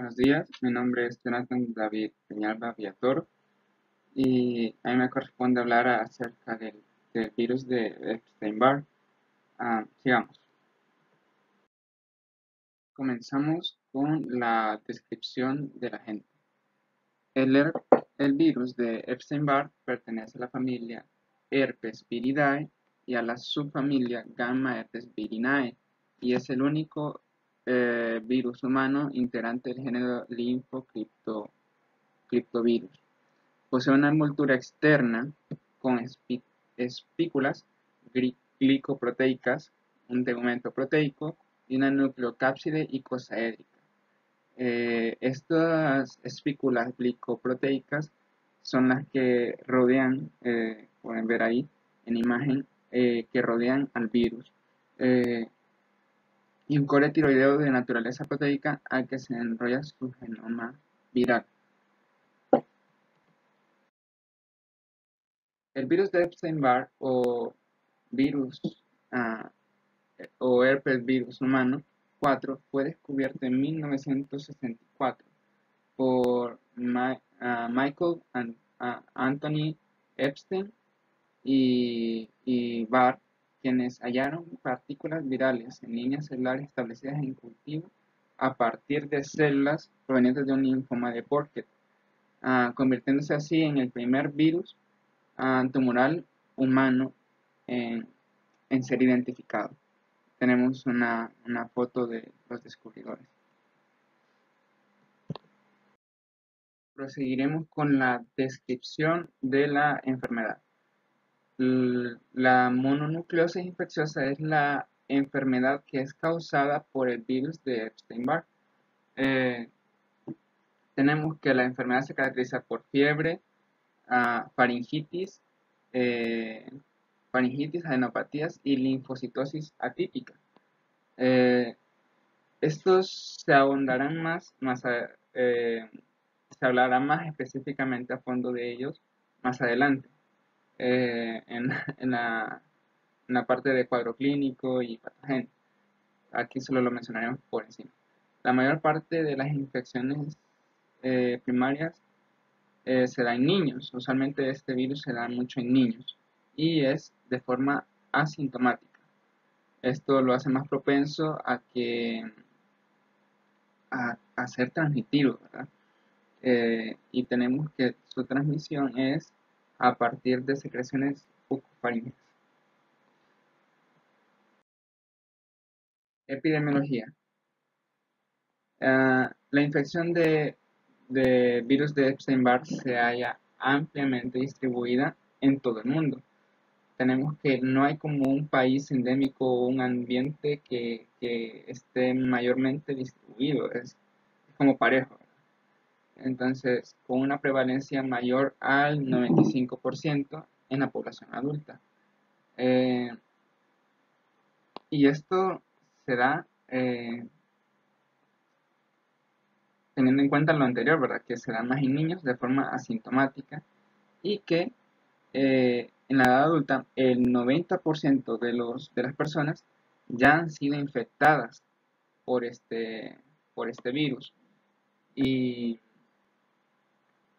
Buenos días, mi nombre es Jonathan David Peñalba Viator y a mí me corresponde hablar acerca del, virus de Epstein-Barr. Ah, sigamos. Comenzamos con la descripción de la gente. El, el virus de Epstein-Barr pertenece a la familia Herpes viridae y a la subfamilia Gamma herpes virinae y es el único eh, virus humano integrante del género linfocriptovirus. Posee una envoltura externa con espículas glicoproteicas, un tegumento proteico y una nucleocápside icosaédrica. Eh, estas espículas glicoproteicas son las que rodean, eh, pueden ver ahí en imagen, que rodean al virus y un core tiroideo de naturaleza proteica al que se enrolla su genoma viral. El virus de Epstein-Barr o virus ah, o herpes virus humano 4 fue descubierto en 1964 por ah, Michael ah, Anthony Epstein y, y Barr quienes hallaron partículas virales en líneas celulares establecidas en cultivo a partir de células provenientes de un linfoma de Burkitt, ah, convirtiéndose así en el primer virus uh, tumoral humano en, ser identificado. Tenemos una, una foto de los descubridores. Proseguiremos con la descripción de la enfermedad. La mononucleosis infecciosa es la enfermedad que es causada por el virus de Epstein-Barr. Eh, tenemos que la enfermedad se caracteriza por fiebre, ah, faringitis, eh, faringitis, adenopatías y linfocitosis atípica. Eh, estos se ahondarán más, más se hablará más específicamente a fondo de ellos más adelante. Eh, en, en, la, parte de cuadro clínico y patogénico. Aquí solo lo mencionaremos por encima. La mayor parte de las infecciones eh, primarias eh, se da en niños. Usualmente este virus se da mucho en niños y es de forma asintomática. Esto lo hace más propenso a que a, a ser transmitido, ¿verdad? y tenemos que su transmisión es a partir de secreciones bucofaringeas. Epidemiología. Ah, la infección de, virus de Epstein-Barr se halla ampliamente distribuida en todo el mundo. Tenemos que no hay como un país endémico o un ambiente que, esté mayormente distribuido, es como parejo entonces con una prevalencia mayor al 95% en la población adulta. Eh, y esto se da eh, teniendo en cuenta lo anterior, ¿verdad? Que se más en niños de forma asintomática y que eh, en la edad adulta el 90% de, los, de las personas ya han sido infectadas por este, por este virus. Y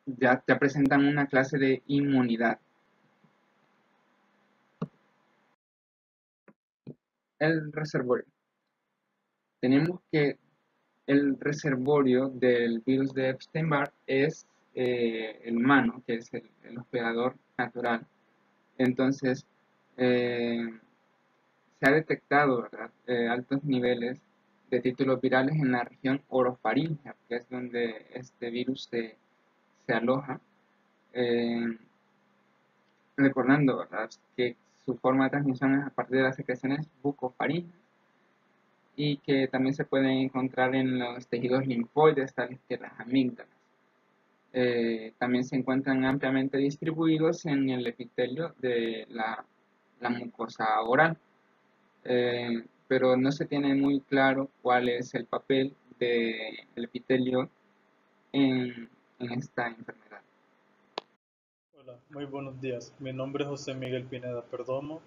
ya, presentan una clase de inmunidad. El reservorio. Tenemos que el reservorio del virus de Epstein-Barr es eh, el humano, que es el, hospedador natural. Entonces, eh, se ha detectado eh, altos niveles de títulos virales en la región orofaringea, que es donde este virus se se aloja, eh, recordando que su forma de transmisión es a partir de las secreciones bucofaringeas y que también se pueden encontrar en los tejidos linfoides, tales que las amígdalas. Eh, también se encuentran ampliamente distribuidos en el epitelio de la, mucosa oral, eh, pero no se tiene muy claro cuál es el papel del epitelio en esta enfermedad. Hola, muy buenos días. Mi nombre es José Miguel Pineda Perdomo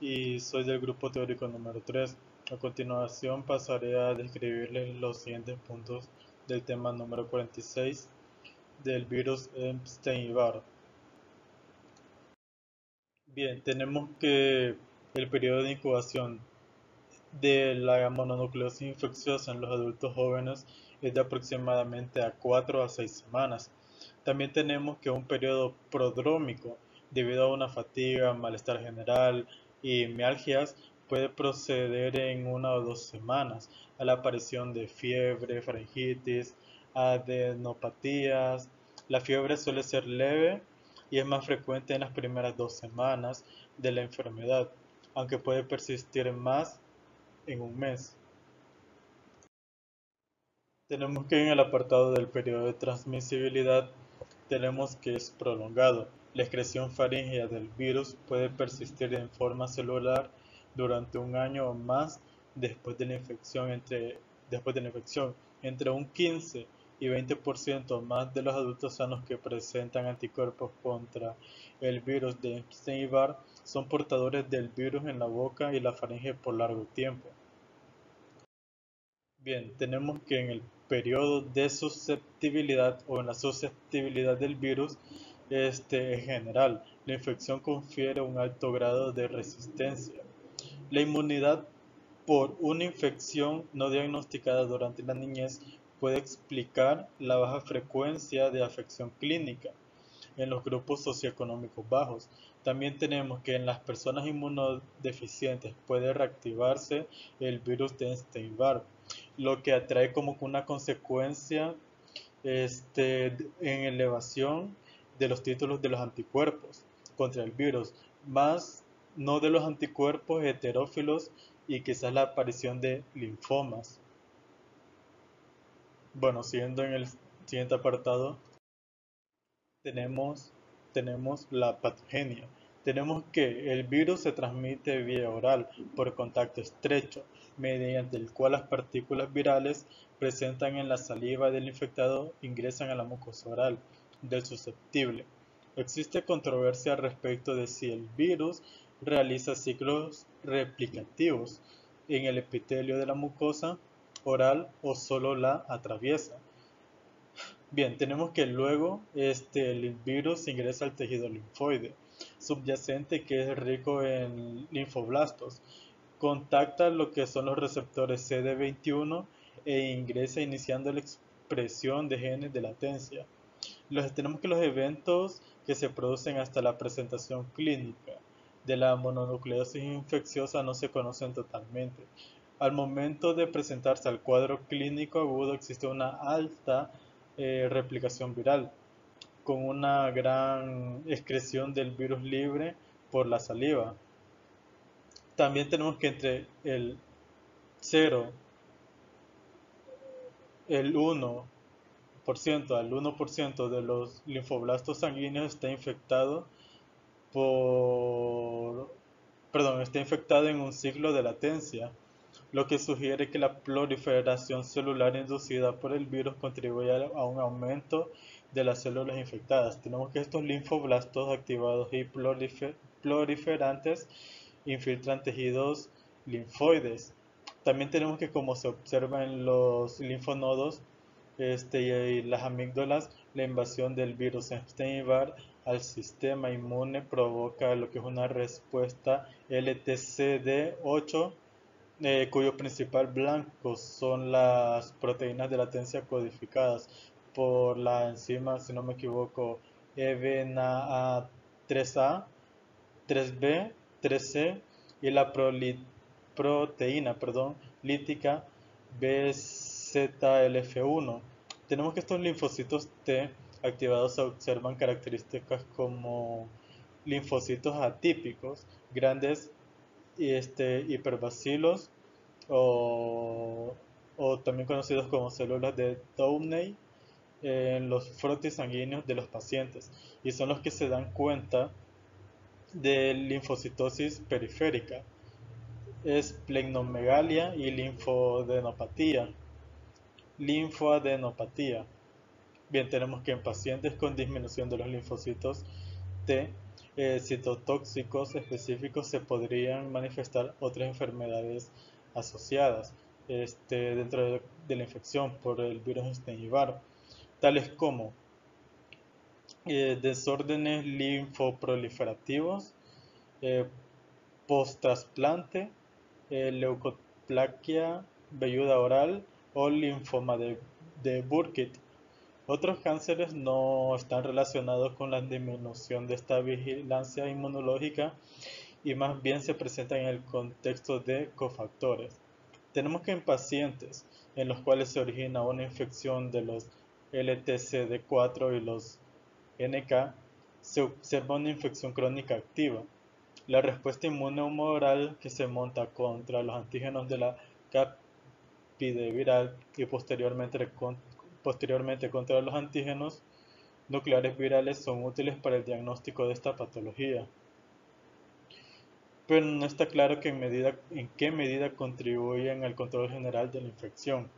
y soy del grupo teórico número 3. A continuación pasaré a describirles los siguientes puntos del tema número 46 del virus Epstein-Barr. Bien, tenemos que el periodo de incubación de la mononucleosis infecciosa en los adultos jóvenes es de aproximadamente a 4 a 6 semanas. También tenemos que un periodo prodrómico, debido a una fatiga, malestar general y mialgias, puede proceder en una o dos semanas a la aparición de fiebre, faringitis, adenopatías. La fiebre suele ser leve y es más frecuente en las primeras dos semanas de la enfermedad, aunque puede persistir más en un mes. Tenemos que en el apartado del periodo de transmisibilidad tenemos que es prolongado. La excreción faríngea del virus puede persistir en forma celular durante un año o más después de la infección entre, después de la infección. Entre un 15 y 20% más de los adultos sanos que presentan anticuerpos contra el virus de Epstein-Barr son portadores del virus en la boca y la faringe por largo tiempo. Bien, tenemos que en el periodo de susceptibilidad o en la susceptibilidad del virus este, en general, la infección confiere un alto grado de resistencia. La inmunidad por una infección no diagnosticada durante la niñez puede explicar la baja frecuencia de afección clínica en los grupos socioeconómicos bajos. También tenemos que en las personas inmunodeficientes puede reactivarse el virus de Epstein-Barr, lo que atrae como una consecuencia este, en elevación de los títulos de los anticuerpos contra el virus, más no de los anticuerpos heterófilos y quizás la aparición de linfomas. Bueno, siguiendo en el siguiente apartado, tenemos, tenemos la patogenia. Tenemos que el virus se transmite vía oral por contacto estrecho, mediante el cual las partículas virales presentan en la saliva del infectado ingresan a la mucosa oral del susceptible. Existe controversia respecto de si el virus realiza ciclos replicativos en el epitelio de la mucosa oral o solo la atraviesa. Bien, tenemos que luego este, el virus ingresa al tejido linfoide subyacente que es rico en linfoblastos. Contacta lo que son los receptores CD21 e ingresa iniciando la expresión de genes de latencia. Los, tenemos que los eventos que se producen hasta la presentación clínica de la mononucleosis infecciosa no se conocen totalmente. Al momento de presentarse al cuadro clínico agudo existe una alta eh, replicación viral, con una gran excreción del virus libre por la saliva. También tenemos que entre el 0, el 1% al 1% de los linfoblastos sanguíneos está infectado por perdón, está infectado en un ciclo de latencia lo que sugiere que la proliferación celular inducida por el virus contribuye a un aumento de las células infectadas. Tenemos que estos linfoblastos activados y proliferantes infiltran tejidos linfoides. También tenemos que como se observa en los linfonodos este, y las amígdalas, la invasión del virus Epstein-Barr al sistema inmune provoca lo que es una respuesta LTCD8 eh, cuyo principal blanco son las proteínas de latencia codificadas por la enzima, si no me equivoco, EVNA3A, 3B, 3C y la proteína perdón, lítica BZLF1. Tenemos que estos linfocitos T activados observan características como linfocitos atípicos, grandes este, hiperbacilos o, también conocidos como células de Downey en los frotis sanguíneos de los pacientes y son los que se dan cuenta de linfocitosis periférica, esplenomegalia y linfoadenopatía. Linfoadenopatía. Bien, tenemos que en pacientes con disminución de los linfocitos T eh, citotóxicos específicos se podrían manifestar otras enfermedades asociadas. este, dentro de, la infección por el virus Epstein-Barr, tales como desórdenes linfoproliferativos, eh, post-trasplante, eh, leucoplaquia velluda oral o linfoma de, de Burkitt. Otros cánceres no están relacionados con la disminución de esta vigilancia inmunológica y más bien se presentan en el contexto de cofactores. Tenemos que en pacientes en los cuales se origina una infección de los LTCD4 y los NK, se observa una infección crónica activa. La respuesta inmune humoral que se monta contra los antígenos de la cápide viral y posteriormente, contra los antígenos nucleares virales son útiles para el diagnóstico de esta patología pero no está claro en qué medida contribuyen al control general de la infección.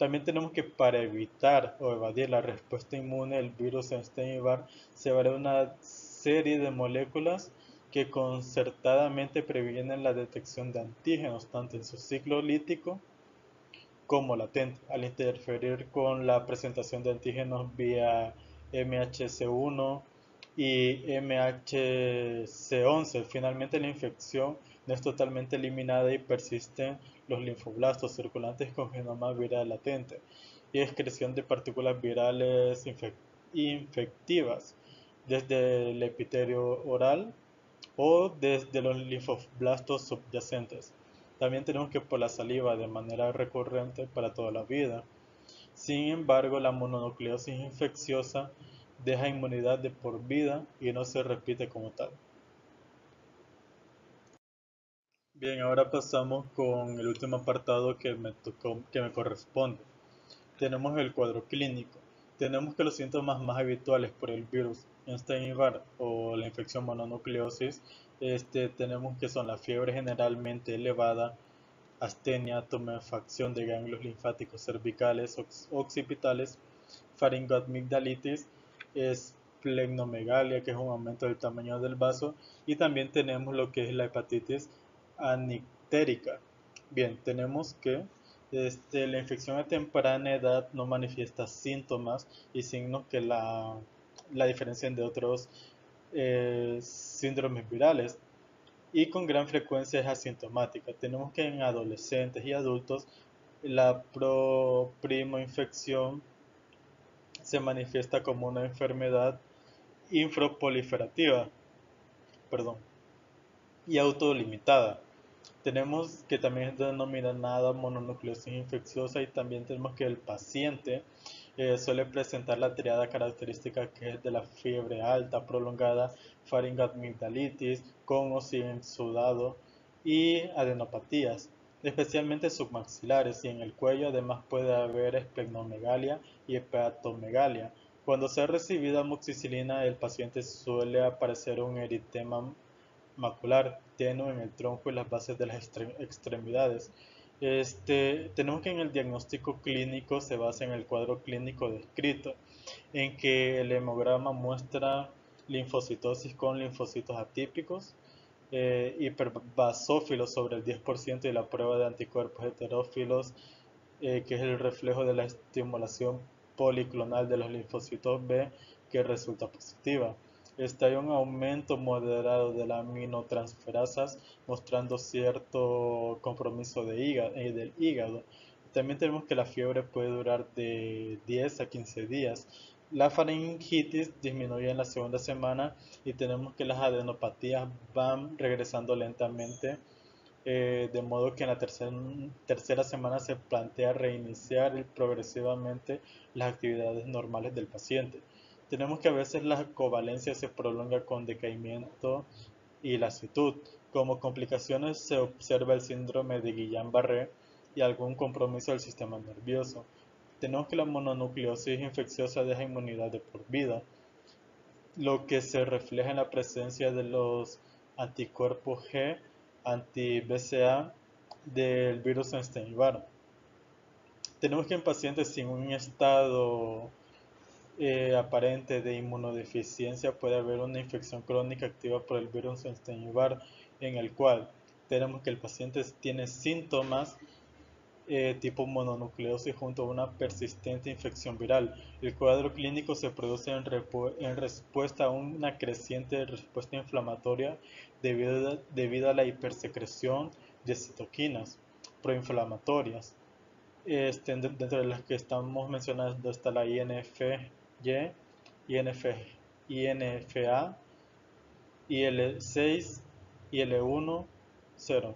También tenemos que para evitar o evadir la respuesta inmune del virus Epstein-Barr se varía una serie de moléculas que concertadamente previenen la detección de antígenos tanto en su ciclo lítico como latente al interferir con la presentación de antígenos vía MHC1 y MHC11. Finalmente la infección no es totalmente eliminada y persisten los linfoblastos circulantes con genoma viral latente y excreción de partículas virales infectivas desde el epitelio oral o desde los linfoblastos subyacentes. También tenemos que por la saliva de manera recurrente para toda la vida. Sin embargo, la mononucleosis infecciosa deja inmunidad de por vida y no se repite como tal. Bien, ahora pasamos con el último apartado que me, corresponde. Tenemos el cuadro clínico. Tenemos que los síntomas más habituales por el virus Epstein-Barr o la infección mononucleosis, este, tenemos que son la fiebre generalmente elevada, astenia, tumefacción de ganglios linfáticos cervicales, occipitales, faringoamigdalitis, esplenomegalia, que es un aumento del tamaño del vaso, y también tenemos lo que es la hepatitis anictérica. Bien, tenemos que este, la infección a temprana edad no manifiesta síntomas y signos que la, la diferencian de otros eh, síndromes virales y con gran frecuencia es asintomática. Tenemos que en adolescentes y adultos la infección se manifiesta como una enfermedad infraproliferativa perdón, y autolimitada. Tenemos que también es denominada mononucleosis infecciosa y también tenemos que el paciente eh, suele presentar la triada característica que es de la fiebre alta prolongada, faringoamigdalitis con o sin sudado y adenopatías especialmente submaxilares, y en el cuello además puede haber esplenomegalia y hepatomegalia. Cuando se ha recibido amoxicilina, el paciente suele aparecer un eritema macular tenue en el tronco y las bases de las extremidades. Este, tenemos que en el diagnóstico clínico se basa en el cuadro clínico descrito, en que el hemograma muestra linfocitosis con linfocitos atípicos, eh, hiperbasófilos sobre el 10% y la prueba de anticuerpos heterófilos, eh, que es el reflejo de la estimulación policlonal de los linfocitos B, que resulta positiva. Hay un aumento moderado de las aminotransferasas, mostrando cierto compromiso de hígado, eh, del hígado. También tenemos que la fiebre puede durar de 10 a 15 días la faringitis disminuye en la segunda semana y tenemos que las adenopatías van regresando lentamente, eh, de modo que en la tercera semana se plantea reiniciar progresivamente las actividades normales del paciente. Tenemos que a veces la covalencia se prolonga con decaimiento y lasitud. Como complicaciones se observa el síndrome de Guillain-Barré y algún compromiso del sistema nervioso tenemos que la mononucleosis infecciosa deja inmunidad de por vida, lo que se refleja en la presencia de los anticuerpos G anti-BCA del virus Epstein-Barr. Tenemos que en pacientes sin un estado eh, aparente de inmunodeficiencia puede haber una infección crónica activa por el virus Epstein-Barr en el cual tenemos que el paciente tiene síntomas eh, tipo mononucleosis junto a una persistente infección viral. El cuadro clínico se produce en, respuesta a una creciente respuesta inflamatoria debido a, la hipersecreción de citoquinas proinflamatorias. Este, dentro de las que estamos mencionando está la INFY, INF, INFA, IL6, IL1, 0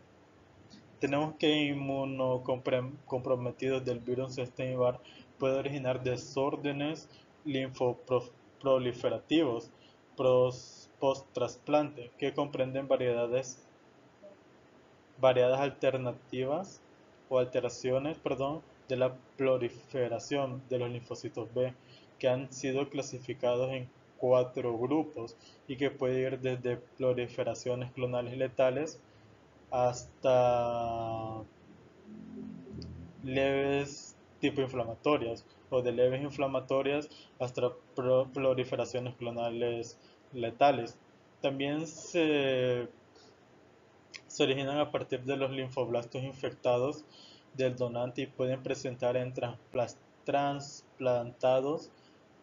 tenemos que inmunocomprometidos del virus Epstein-Barr puede originar desórdenes linfoproliferativos post-trasplante que comprenden variedades, variadas alternativas o alteraciones perdón, de la proliferación de los linfocitos B que han sido clasificados en cuatro grupos y que puede ir desde proliferaciones clonales letales hasta leves tipo inflamatorias o de leves inflamatorias hasta proliferaciones clonales letales. También se, se originan a partir de los linfoblastos infectados del donante y pueden presentar en trasplantados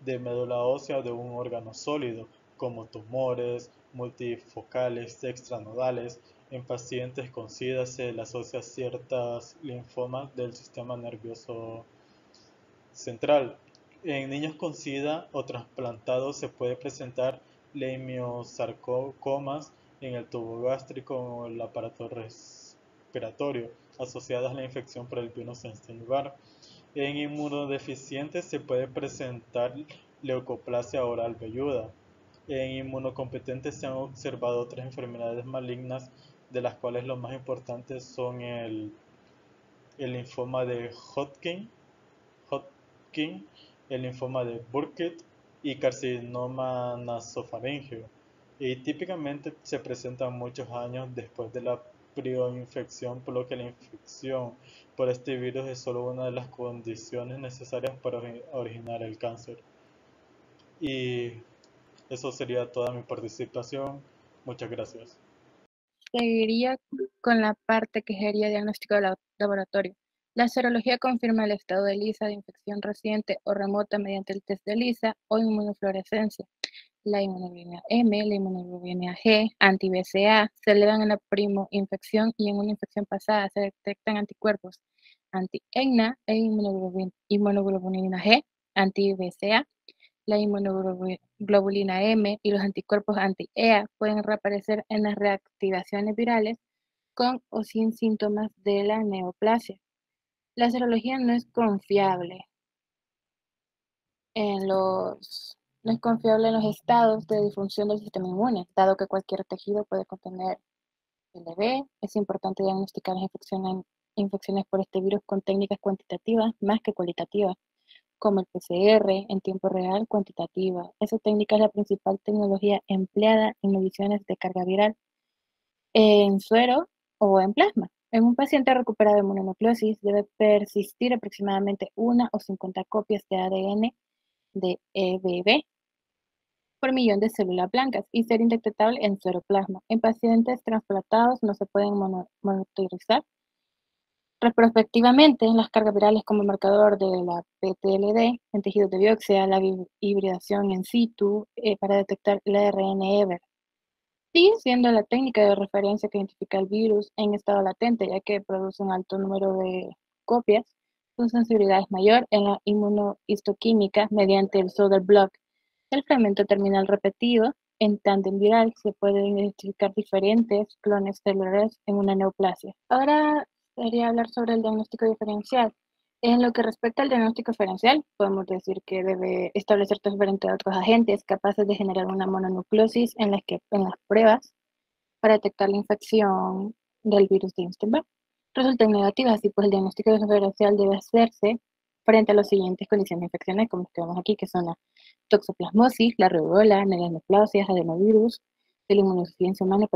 de médula ósea de un órgano sólido, como tumores multifocales extranodales en pacientes con SIDA se le asocia ciertas linfomas del sistema nervioso central. En niños con SIDA o trasplantados se puede presentar leimiosarcomas en el tubo gástrico o el aparato respiratorio asociadas a la infección por el virus Epstein-Barr. En inmunodeficientes se puede presentar leucoplasia oral velluda. En inmunocompetentes se han observado otras enfermedades malignas de las cuales los más importantes son el, el linfoma de Hodgkin, el linfoma de Burkitt y carcinoma nasofaringeo. Y típicamente se presentan muchos años después de la prioinfección, por lo que la infección por este virus es solo una de las condiciones necesarias para originar el cáncer. Y eso sería toda mi participación. Muchas gracias. Seguiría con la parte que sería diagnóstico de laboratorio. La serología confirma el estado de ELISA de infección reciente o remota mediante el test de ELISA o inmunofluorescencia. La inmunoglobulina M, la inmunoglobulina G, anti-BCA se elevan en la primo-infección y en una infección pasada se detectan anticuerpos anti-EGNA e inmunoglobulina G, anti-BCA la inmunoglobulina M y los anticuerpos anti-EA pueden reaparecer en las reactivaciones virales con o sin síntomas de la neoplasia. La serología no es confiable en los no es confiable en los estados de disfunción del sistema inmune, dado que cualquier tejido puede contener LB. Es importante diagnosticar las infecciones, infecciones por este virus con técnicas cuantitativas más que cualitativas como el PCR en tiempo real cuantitativa. Esa técnica es la principal tecnología empleada en mediciones de carga viral en suero o en plasma. En un paciente recuperado de mononucleosis debe persistir aproximadamente una o 50 copias de ADN de EBV por millón de células blancas y ser indetectable en suero-plasma. En pacientes trasplantados no se pueden monitorizar Retrospectivamente, las cargas virales como marcador de la PTLD en tejidos de biopsia, la hibridación in situ eh, para detectar el ARN EVER. Sigue siendo la técnica de referencia que identifica el virus en estado latente, ya que produce un alto número de copias. Su sensibilidad es mayor en la inmunohistoquímica mediante el Soder block. El fragmento terminal repetido en tándem viral se pueden identificar diferentes clones celulares en una neoplasia. Ahora sería hablar sobre el diagnóstico diferencial. En lo que respecta al diagnóstico diferencial, podemos decir que debe establecerse frente a otros agentes capaces de generar una mononucleosis en las, que, en las pruebas para detectar la infección del virus de Epstein-Barr resultan negativas y pues el diagnóstico diferencial debe hacerse frente a las siguientes condiciones de infecciones, como las que vemos aquí, que son la toxoplasmosis, la rubiola, neumonias, adenovirus, la inmunodeficiencia humana,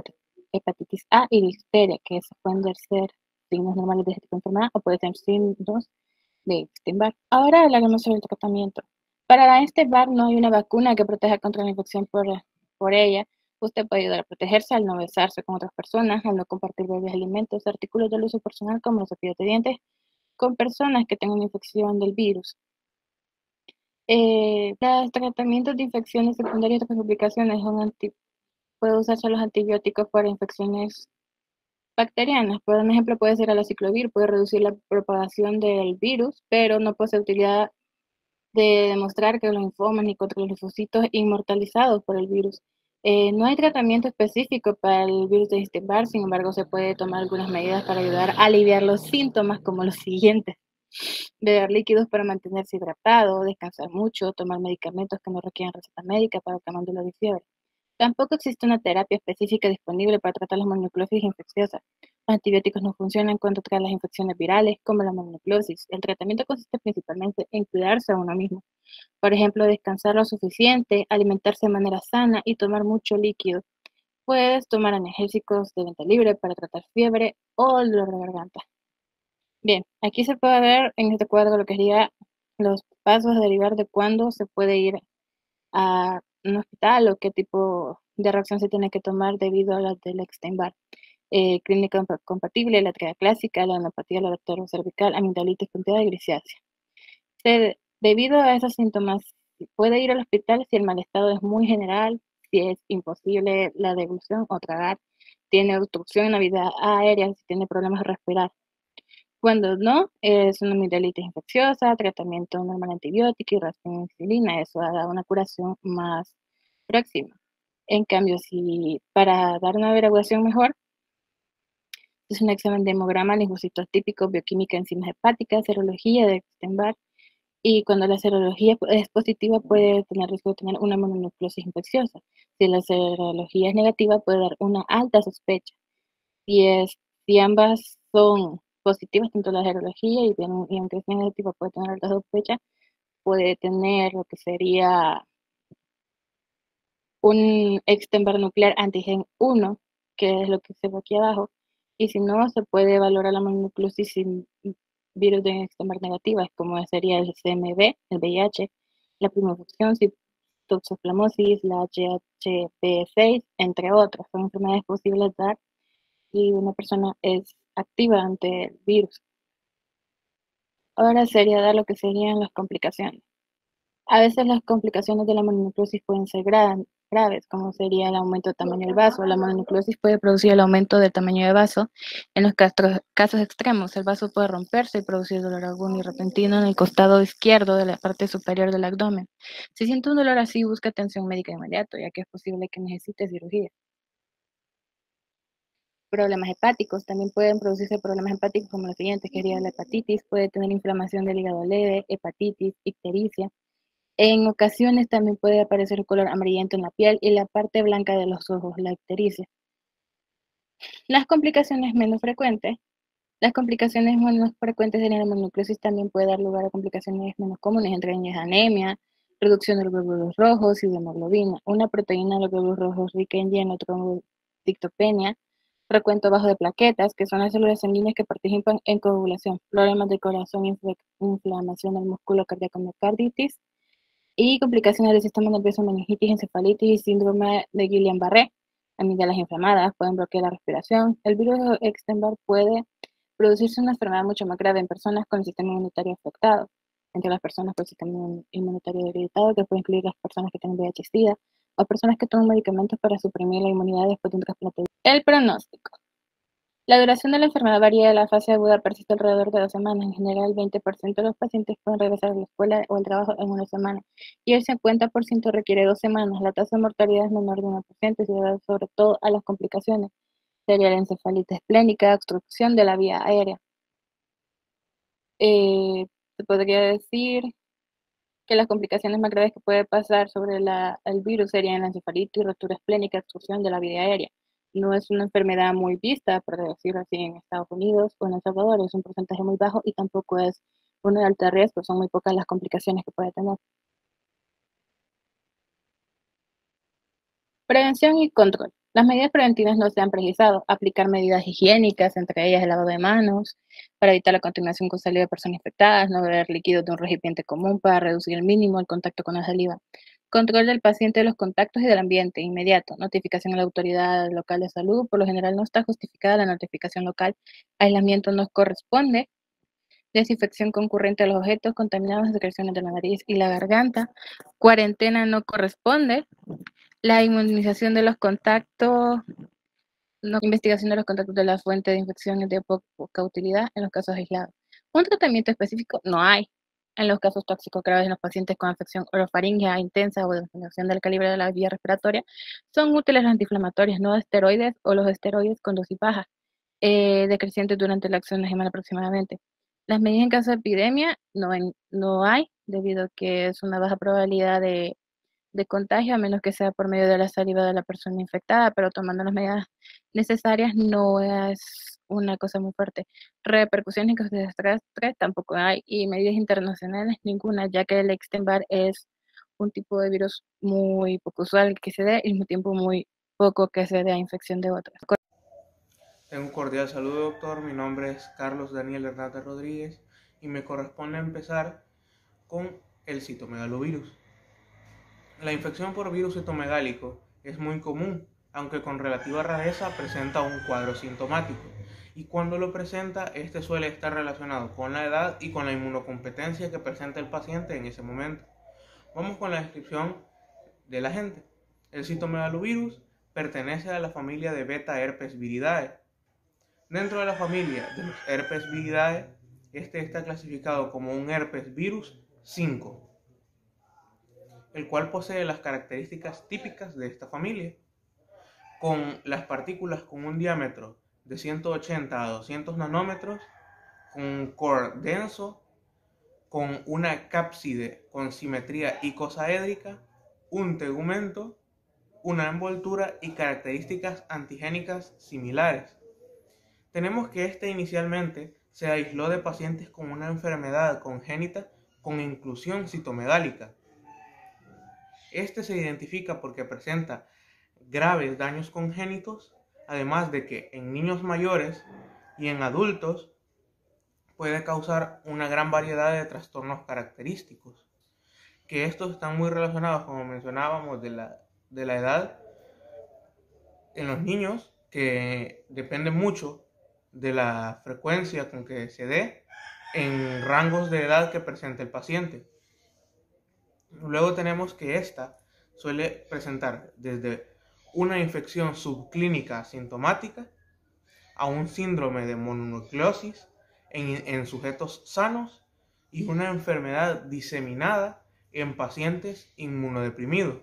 hepatitis A y difteria, que eso pueden ser signos normales de este tipo de enfermedad o puede ser signos de Epstein-Barr. Ahora hablaremos sobre el tratamiento. Para este bar no hay una vacuna que proteja contra la infección por, ella. Usted puede ayudar a protegerse al no besarse con otras personas, al no compartir bebidas, alimentos, artículos de uso personal como los cepillos de dientes con personas que tengan infección del virus. Eh, los tratamientos de infecciones secundarias de complicaciones son puede usarse los antibióticos para infecciones bacterianas. Por ejemplo, puede ser la ciclovir, puede reducir la propagación del virus, pero no posee utilidad de demostrar que los linfomas ni contra los linfocitos inmortalizados por el virus. Eh, no hay tratamiento específico para el virus de Epstein-Barr, sin embargo, se puede tomar algunas medidas para ayudar a aliviar los síntomas, como los siguientes. Beber líquidos para mantenerse hidratado, descansar mucho, tomar medicamentos que no requieran receta médica para dolor y fiebre. Tampoco existe una terapia específica disponible para tratar las mononucleosis infecciosas. Antibióticos no funcionan contra las infecciones virales como la mononucleosis. El tratamiento consiste principalmente en cuidarse a uno mismo. Por ejemplo, descansar lo suficiente, alimentarse de manera sana y tomar mucho líquido. Puedes tomar analgésicos de venta libre para tratar fiebre o dolor de garganta. Bien, aquí se puede ver en este cuadro lo que sería los pasos a derivar de cuándo se puede ir a un hospital o qué tipo de reacción se tiene que tomar debido a la del Epstein-Barr. Eh, clínica compatible, la triada clásica, la anopatía, la doctora cervical, amigdalitis punteada y grisiacia. debido a esos síntomas, puede ir al hospital si el malestado es muy general, si es imposible la devolución o tragar, tiene obstrucción en la vida aérea, si tiene problemas de respirar. Cuando no, es una amigdalitis infecciosa, tratamiento normal antibiótico y ración insulina. Eso da una curación más próxima. En cambio, si para dar una averiguación mejor, es un examen de hemograma, linfocitos típicos, bioquímica, enzimas hepáticas, serología de Epstein-Barr. Y cuando la serología es positiva, puede tener riesgo de tener una mononucleosis infecciosa. Si la serología es negativa, puede dar una alta sospecha. Si ambas son positivas, tanto la serología y, y aunque es negativa puede tener alta sospecha, puede tener lo que sería un extembar nuclear antigen 1, que es lo que se ve aquí abajo, y si no, se puede valorar la mononucleosis sin virus de extembar negativas, como sería el CMV, el VIH, la pneumofección, toxoplasmosis, la HHV6, entre otras. Son enfermedades posibles de dar y una persona es activa ante el virus. Ahora sería dar lo que serían las complicaciones. A veces las complicaciones de la mononucleosis pueden ser graves, como sería el aumento del tamaño del vaso. La mononucleosis puede producir el aumento del tamaño del vaso. En los casos extremos, el vaso puede romperse y producir dolor agudo y repentino en el costado izquierdo de la parte superior del abdomen. Si siente un dolor así, busca atención médica inmediato, ya que es posible que necesite cirugía problemas hepáticos. También pueden producirse problemas hepáticos como los siguientes, que sería la hepatitis, puede tener inflamación del hígado leve, hepatitis, ictericia. En ocasiones también puede aparecer color amarillento en la piel y la parte blanca de los ojos, la ictericia. Las complicaciones menos frecuentes. Las complicaciones menos frecuentes de la mononucleosis también puede dar lugar a complicaciones menos comunes, entre ellas anemia, reducción de los glóbulos rojos y de hemoglobina. Una proteína de los glóbulos rojos rica en trombocitopenia recuento bajo de plaquetas, que son las células sanguíneas que participan en coagulación, problemas de corazón, inflamación del músculo cardíaco, miocarditis y complicaciones del sistema nervioso, meningitis, encefalitis y síndrome de Guillain-Barré. Amígdalas inflamadas pueden bloquear la respiración. El virus Epstein-Barr puede producirse una enfermedad mucho más grave en personas con el sistema inmunitario afectado. Entre las personas con el sistema inmunitario debilitado, que puede incluir las personas que tienen VIH-Sida, o personas que toman medicamentos para suprimir la inmunidad después de un trasplante. El pronóstico. La duración de la enfermedad varía de la fase aguda, persiste alrededor de dos semanas. En general, el 20% de los pacientes pueden regresar a la escuela o al trabajo en una semana y el 50% requiere dos semanas. La tasa de mortalidad es menor de 1% y se debe sobre todo a las complicaciones. Sería la encefalitis esplénica, obstrucción de la vía aérea. Eh, se podría decir que las complicaciones más graves que puede pasar sobre el virus serían la encefalitis, rotura esplénica, obstrucción de la vía aérea. No es una enfermedad muy vista, por decirlo así, en Estados Unidos o en El Salvador, es un porcentaje muy bajo y tampoco es uno de alto riesgo, son muy pocas las complicaciones que puede tener. Prevención y control. Las medidas preventivas no se han precisado. Aplicar medidas higiénicas, entre ellas el lavado de manos, para evitar la contaminación con saliva de personas infectadas, no beber líquidos de un recipiente común para reducir el mínimo el contacto con la saliva. Control del paciente de los contactos y del ambiente, inmediato. Notificación a la autoridad local de salud. Por lo general no está justificada la notificación local. Aislamiento no corresponde. desinfección concurrente a los objetos contaminados, secreciones de la nariz y la garganta, cuarentena no corresponde, la inmunización de los contactos, no, investigación de los contactos de la fuente de infección es de poca utilidad en los casos aislados. Un tratamiento específico no hay. En los casos tóxicos graves en los pacientes con afección orofaringea intensa o inflamación del calibre de la vía respiratoria, son útiles los antiinflamatorios no esteroides o los esteroides con dosis baja, eh, decrecientes durante la acción de la semana aproximadamente. Las medidas en caso de epidemia no, no hay, debido a que es una baja probabilidad de, de contagio, a menos que sea por medio de la saliva de la persona infectada, pero tomando las medidas necesarias no es una cosa muy fuerte. Repercusiones caso de estrés tampoco hay y medidas internacionales ninguna, ya que el Epstein-Barr es un tipo de virus muy poco usual que se dé y al mismo tiempo muy poco que se dé a infección de otras. Un cordial saludo, doctor. Mi nombre es Carlos Daniel Hernández Rodríguez y me corresponde empezar con el citomegalovirus. La infección por virus citomegálico es muy común, aunque con relativa rareza presenta un cuadro sintomático. Y cuando lo presenta, este suele estar relacionado con la edad y con la inmunocompetencia que presenta el paciente en ese momento. Vamos con la descripción de la gente. El citomegalovirus pertenece a la familia de beta herpes viridae Dentro de la familia de los herpes viridae, este está clasificado como un herpes virus 5, el cual posee las características típicas de esta familia, con las partículas con un diámetro de 180 a 200 nanómetros, con un core denso, con una cápside con simetría icosaédrica, un tegumento, una envoltura y características antigénicas similares tenemos que este inicialmente se aisló de pacientes con una enfermedad congénita con inclusión citomegálica. Este se identifica porque presenta graves daños congénitos, además de que en niños mayores y en adultos puede causar una gran variedad de trastornos característicos, que estos están muy relacionados, como mencionábamos, de la, de la edad en los niños, que depende mucho de la frecuencia con que se dé en rangos de edad que presenta el paciente. Luego tenemos que esta suele presentar desde una infección subclínica sintomática a un síndrome de mononucleosis en, sujetos sanos y una enfermedad diseminada en pacientes inmunodeprimidos.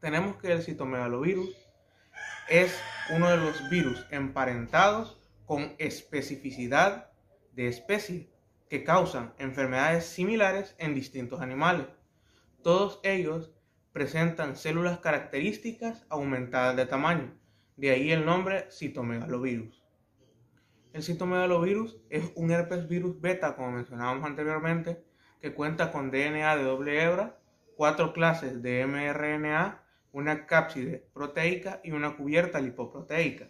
Tenemos que el citomegalovirus es uno de los virus emparentados con especificidad de especie que causan enfermedades similares en distintos animales. Todos ellos presentan células características aumentadas de tamaño, de ahí el nombre citomegalovirus. El citomegalovirus es un herpes virus beta, como mencionábamos anteriormente, que cuenta con DNA de doble hebra, cuatro clases de mRNA, una cápside proteica y una cubierta lipoproteica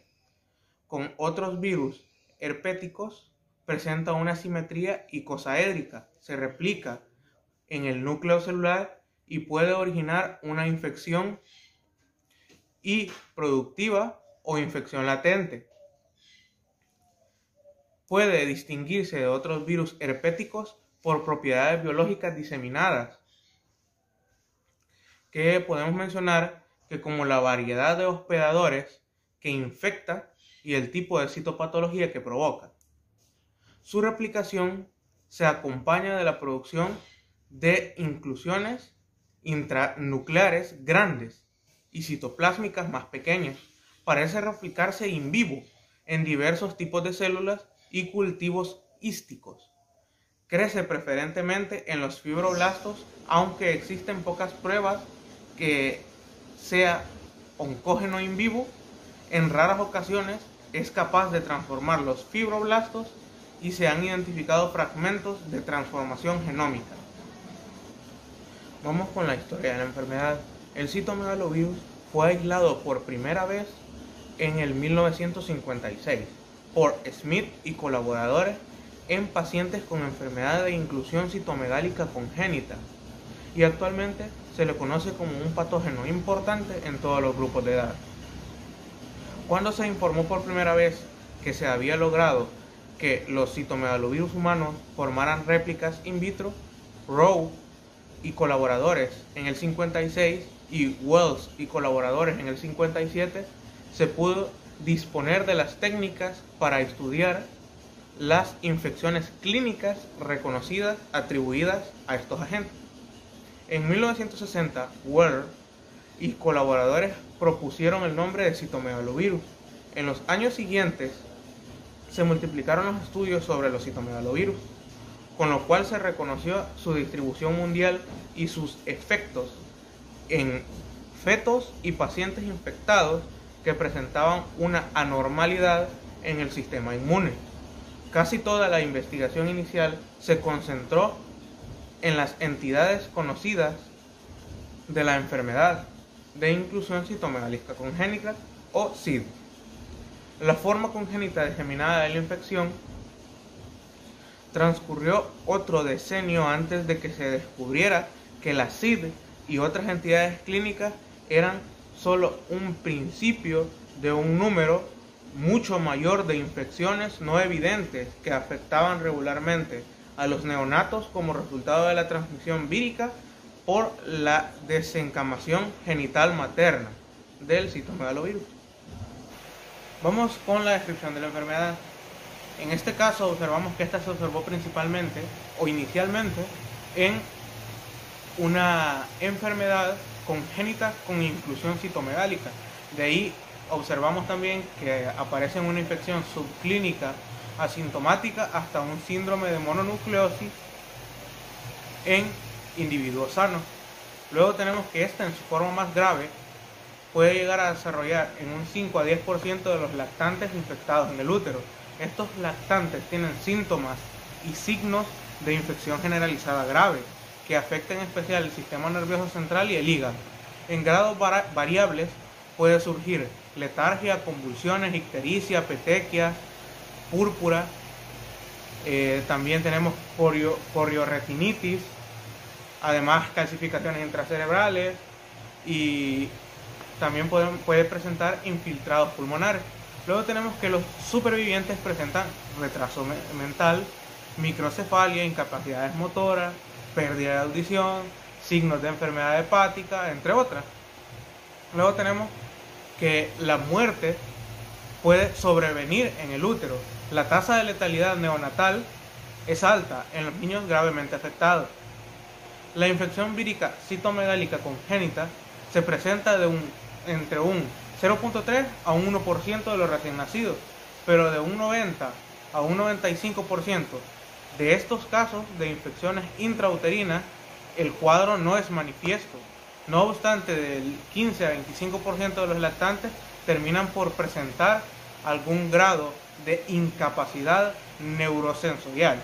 con otros virus herpéticos presenta una simetría icosaédrica, se replica en el núcleo celular y puede originar una infección y productiva o infección latente. Puede distinguirse de otros virus herpéticos por propiedades biológicas diseminadas, que podemos mencionar que como la variedad de hospedadores que infecta y el tipo de citopatología que provoca. Su replicación se acompaña de la producción de inclusiones intranucleares grandes y citoplásmicas más pequeñas. Parece replicarse in vivo en diversos tipos de células y cultivos hísticos. Crece preferentemente en los fibroblastos, aunque existen pocas pruebas que sea oncógeno in vivo en raras ocasiones es capaz de transformar los fibroblastos y se han identificado fragmentos de transformación genómica. Vamos con la historia de la enfermedad. El citomegalovirus fue aislado por primera vez en el 1956 por Smith y colaboradores en pacientes con enfermedad de inclusión citomegálica congénita y actualmente se le conoce como un patógeno importante en todos los grupos de edad. Cuando se informó por primera vez que se había logrado que los citomegalovirus humanos formaran réplicas in vitro, Rowe y colaboradores en el 56 y Wells y colaboradores en el 57 se pudo disponer de las técnicas para estudiar las infecciones clínicas reconocidas atribuidas a estos agentes. En 1960, Weller y colaboradores propusieron el nombre de citomegalovirus. En los años siguientes se multiplicaron los estudios sobre los citomegalovirus, con lo cual se reconoció su distribución mundial y sus efectos en fetos y pacientes infectados que presentaban una anormalidad en el sistema inmune. Casi toda la investigación inicial se concentró en las entidades conocidas de la enfermedad de inclusión citomegálica congénita o SID. La forma congénita diseminada de la infección transcurrió otro decenio antes de que se descubriera que la SID y otras entidades clínicas eran solo un principio de un número mucho mayor de infecciones no evidentes que afectaban regularmente a los neonatos como resultado de la transmisión vírica por la desencamación genital materna del citomegalovirus. Vamos con la descripción de la enfermedad. En este caso observamos que esta se observó principalmente o inicialmente en una enfermedad congénita con inclusión citomegálica. De ahí observamos también que aparece una infección subclínica asintomática hasta un síndrome de mononucleosis en individuos sanos. Luego tenemos que esta en su forma más grave puede llegar a desarrollar en un 5 a 10% de los lactantes infectados en el útero. Estos lactantes tienen síntomas y signos de infección generalizada grave que afecta en especial el sistema nervioso central y el hígado. En grados variables puede surgir letargia, convulsiones, ictericia, petequia, púrpura. Eh, también tenemos corioretinitis, además calcificaciones intracerebrales y también puede presentar infiltrados pulmonares. Luego tenemos que los supervivientes presentan retraso mental, microcefalia, incapacidades motoras, pérdida de audición, signos de enfermedad hepática, entre otras. Luego tenemos que la muerte puede sobrevenir en el útero. La tasa de letalidad neonatal es alta en los niños gravemente afectados. La infección vírica citomegálica congénita se presenta de un, entre un 0.3 a un 1% de los recién nacidos, pero de un 90 a un 95% de estos casos de infecciones intrauterinas, el cuadro no es manifiesto. No obstante, del 15 a 25% de los lactantes terminan por presentar algún grado de incapacidad neurosensorial.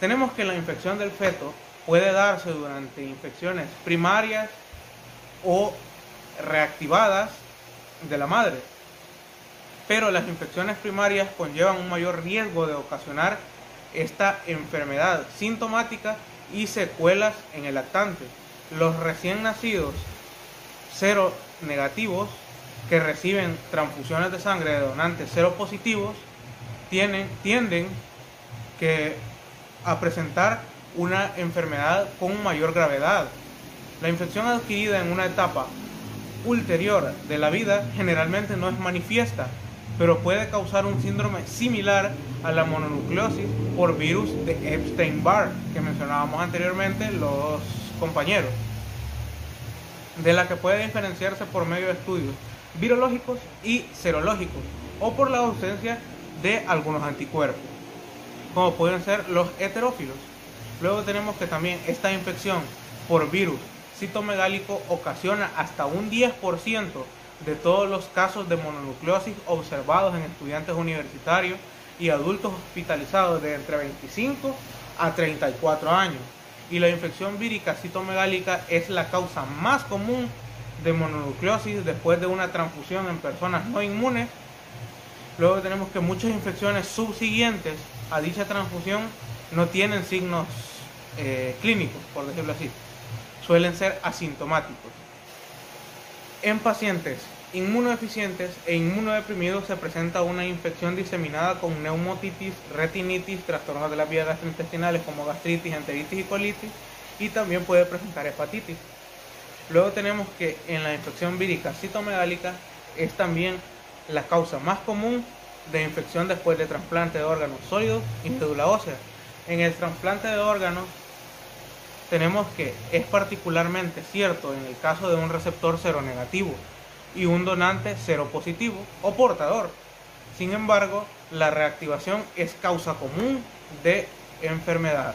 Tenemos que la infección del feto puede darse durante infecciones primarias o reactivadas de la madre, pero las infecciones primarias conllevan un mayor riesgo de ocasionar esta enfermedad sintomática y secuelas en el lactante. Los recién nacidos cero negativos que reciben transfusiones de sangre de donantes cero positivos tienen, tienden que a presentar una enfermedad con mayor gravedad. La infección adquirida en una etapa ulterior de la vida generalmente no es manifiesta, pero puede causar un síndrome similar a la mononucleosis por virus de Epstein-Barr que mencionábamos anteriormente los compañeros, de la que puede diferenciarse por medio de estudios virológicos y serológicos o por la ausencia de algunos anticuerpos, como pueden ser los heterófilos. Luego tenemos que también esta infección por virus citomegálico ocasiona hasta un 10% de todos los casos de mononucleosis observados en estudiantes universitarios y adultos hospitalizados de entre 25 a 34 años. Y la infección vírica citomegálica es la causa más común de mononucleosis después de una transfusión en personas no inmunes. Luego tenemos que muchas infecciones subsiguientes a dicha transfusión no tienen signos eh, clínicos, por decirlo así. Suelen ser asintomáticos. En pacientes inmunodeficientes e inmunodeprimidos se presenta una infección diseminada con neumotitis, retinitis, trastornos de las vías gastrointestinales como gastritis, enteritis y colitis y también puede presentar hepatitis. Luego tenemos que en la infección vírica citomegálica es también la causa más común de infección después de trasplante de órganos sólidos y médula ósea. En el trasplante de órganos tenemos que es particularmente cierto en el caso de un receptor seronegativo y un donante seropositivo o portador. Sin embargo, la reactivación es causa común de enfermedad.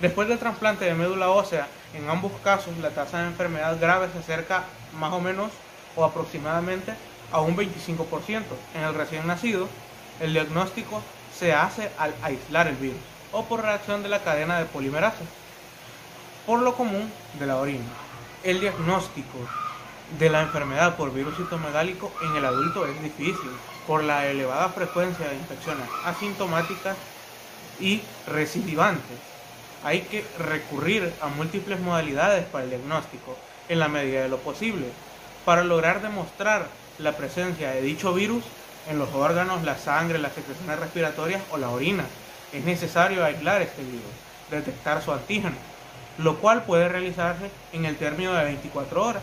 Después del trasplante de médula ósea, en ambos casos la tasa de enfermedad grave se acerca más o menos o aproximadamente a un 25%. En el recién nacido, el diagnóstico se hace al aislar el virus o por reacción de la cadena de polimerasa, por lo común de la orina. El diagnóstico de la enfermedad por virus citomegálico en el adulto es difícil por la elevada frecuencia de infecciones asintomáticas y recidivantes. Hay que recurrir a múltiples modalidades para el diagnóstico en la medida de lo posible para lograr demostrar la presencia de dicho virus en los órganos, la sangre, las secreciones respiratorias o la orina. Es necesario aislar este virus, detectar su antígeno, lo cual puede realizarse en el término de 24 horas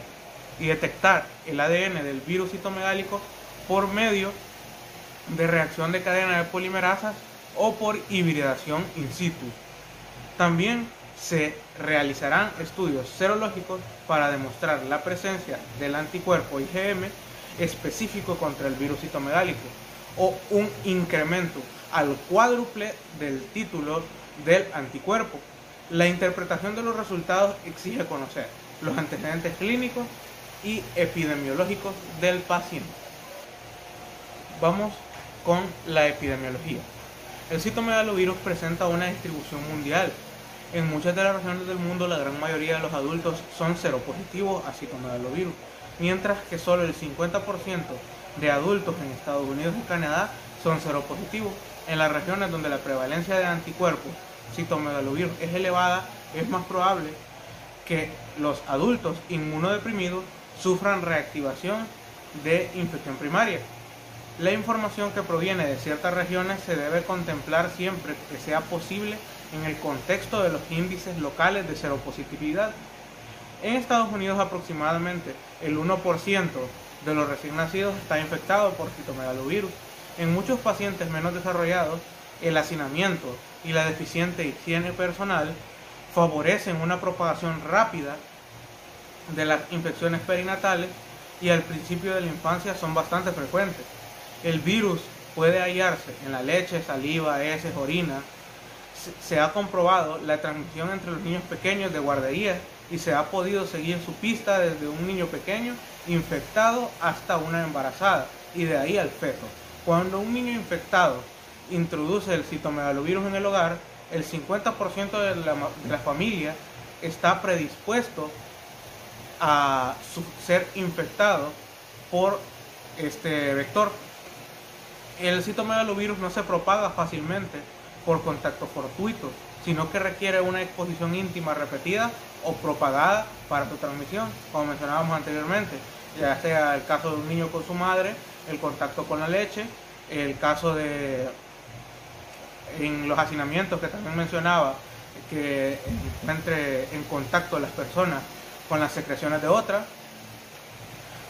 y detectar el ADN del virus citomegálico por medio de reacción de cadena de polimerasas o por hibridación in situ. También se realizarán estudios serológicos para demostrar la presencia del anticuerpo IgM específico contra el virus citomegálico o un incremento al cuádruple del título del anticuerpo. La interpretación de los resultados exige conocer los antecedentes clínicos y epidemiológicos del paciente. Vamos con la epidemiología. El citomegalovirus presenta una distribución mundial. En muchas de las regiones del mundo la gran mayoría de los adultos son seropositivos a citomegalovirus, mientras que solo el 50% de adultos en Estados Unidos y Canadá son seropositivos. En las regiones donde la prevalencia de anticuerpos citomegalovirus es elevada, es más probable que los adultos inmunodeprimidos sufran reactivación de infección primaria. La información que proviene de ciertas regiones se debe contemplar siempre que sea posible en el contexto de los índices locales de seropositividad. En Estados Unidos aproximadamente el 1% de los recién nacidos está infectado por citomegalovirus. En muchos pacientes menos desarrollados, el hacinamiento y la deficiente higiene personal favorecen una propagación rápida de las infecciones perinatales y al principio de la infancia son bastante frecuentes. El virus puede hallarse en la leche, saliva, heces, orina. Se ha comprobado la transmisión entre los niños pequeños de guarderías y se ha podido seguir su pista desde un niño pequeño infectado hasta una embarazada y de ahí al feto. Cuando un niño infectado introduce el citomegalovirus en el hogar, el 50% de la, de la familia está predispuesto a ser infectado por este vector. El citomegalovirus no se propaga fácilmente por contacto fortuito, sino que requiere una exposición íntima repetida o propagada para su transmisión, como mencionábamos anteriormente, ya sea el caso de un niño con su madre, el contacto con la leche, el caso de en los hacinamientos que también mencionaba, que entre en contacto las personas con las secreciones de otra.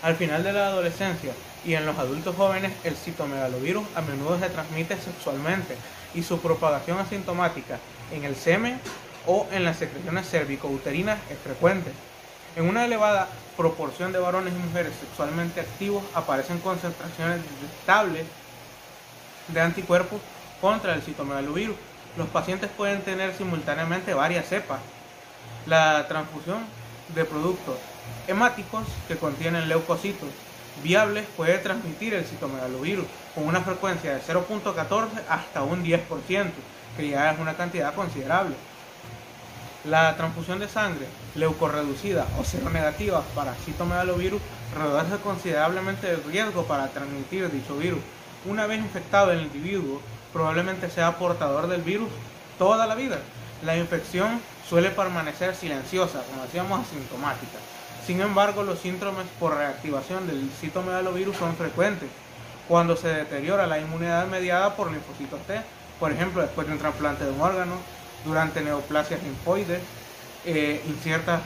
Al final de la adolescencia y en los adultos jóvenes, el citomegalovirus a menudo se transmite sexualmente y su propagación asintomática en el semen o en las secreciones cervicouterinas es frecuente. En una elevada proporción de varones y mujeres sexualmente activos aparecen concentraciones estables de anticuerpos contra el citomegalovirus. Los pacientes pueden tener simultáneamente varias cepas. La transfusión de productos hemáticos que contienen leucocitos viables puede transmitir el citomegalovirus con una frecuencia de 0.14 hasta un 10%, que ya es una cantidad considerable. La transfusión de sangre leucorreducida o seronegativa para citomegalovirus reduce considerablemente el riesgo para transmitir dicho virus. Una vez infectado el individuo, probablemente sea portador del virus toda la vida. La infección suele permanecer silenciosa, como decíamos, asintomática. Sin embargo, los síntomas por reactivación del citomegalovirus son frecuentes cuando se deteriora la inmunidad mediada por linfocitos T, por ejemplo, después de un trasplante de un órgano, durante neoplasias linfoides, eh, ciertas,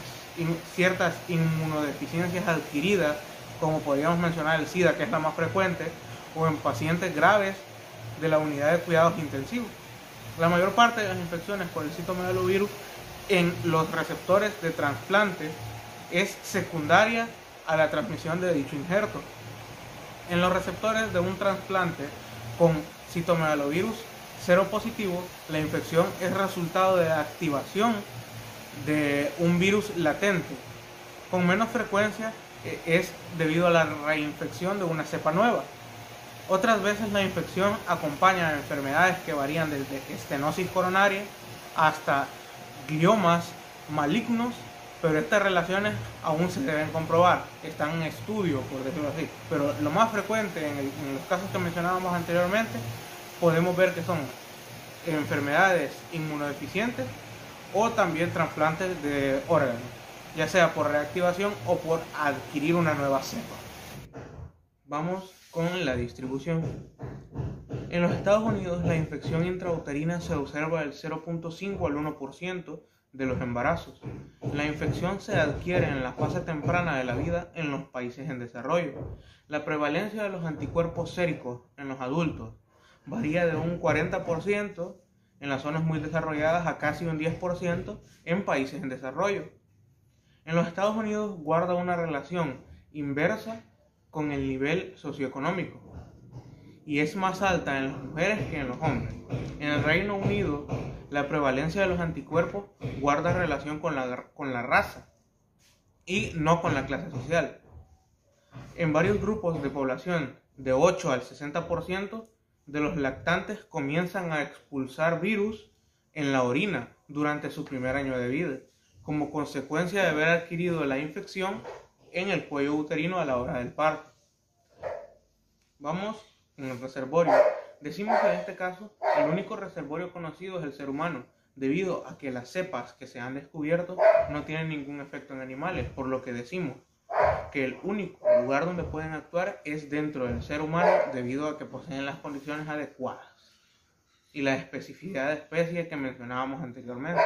ciertas inmunodeficiencias adquiridas, como podríamos mencionar el SIDA, que es la más frecuente, o en pacientes graves de la unidad de cuidados intensivos. La mayor parte de las infecciones por el citomegalovirus en los receptores de trasplante es secundaria a la transmisión de dicho injerto. En los receptores de un trasplante con citomegalovirus cero positivo, la infección es resultado de la activación de un virus latente. Con menos frecuencia eh, es debido a la reinfección de una cepa nueva. Otras veces la infección acompaña a enfermedades que varían desde estenosis coronaria hasta gliomas malignos, pero estas relaciones aún se deben comprobar, están en estudio, por decirlo así. Pero lo más frecuente en, en los casos que mencionábamos anteriormente, podemos ver que son enfermedades inmunodeficientes o también trasplantes de órganos, ya sea por reactivación o por adquirir una nueva cepa. Vamos con la distribución. En los Estados Unidos la infección intrauterina se observa del 0.5 al 1% de los embarazos. La infección se adquiere en la fase temprana de la vida en los países en desarrollo. La prevalencia de los anticuerpos séricos en los adultos varía de un 40% en las zonas muy desarrolladas a casi un 10% en países en desarrollo. En los Estados Unidos guarda una relación inversa con el nivel socioeconómico y es más alta en las mujeres que en los hombres. En el Reino Unido, la prevalencia de los anticuerpos guarda relación con la, con la raza y no con la clase social. En varios grupos de población, de 8 al 60%, de los lactantes comienzan a expulsar virus en la orina durante su primer año de vida, como consecuencia de haber adquirido la infección en el cuello uterino a la hora del parto. Vamos en el reservorio. Decimos que en este caso el único reservorio conocido es el ser humano, debido a que las cepas que se han descubierto no tienen ningún efecto en animales, por lo que decimos que el único lugar donde pueden actuar es dentro del ser humano debido a que poseen las condiciones adecuadas y la especificidad de especie que mencionábamos anteriormente.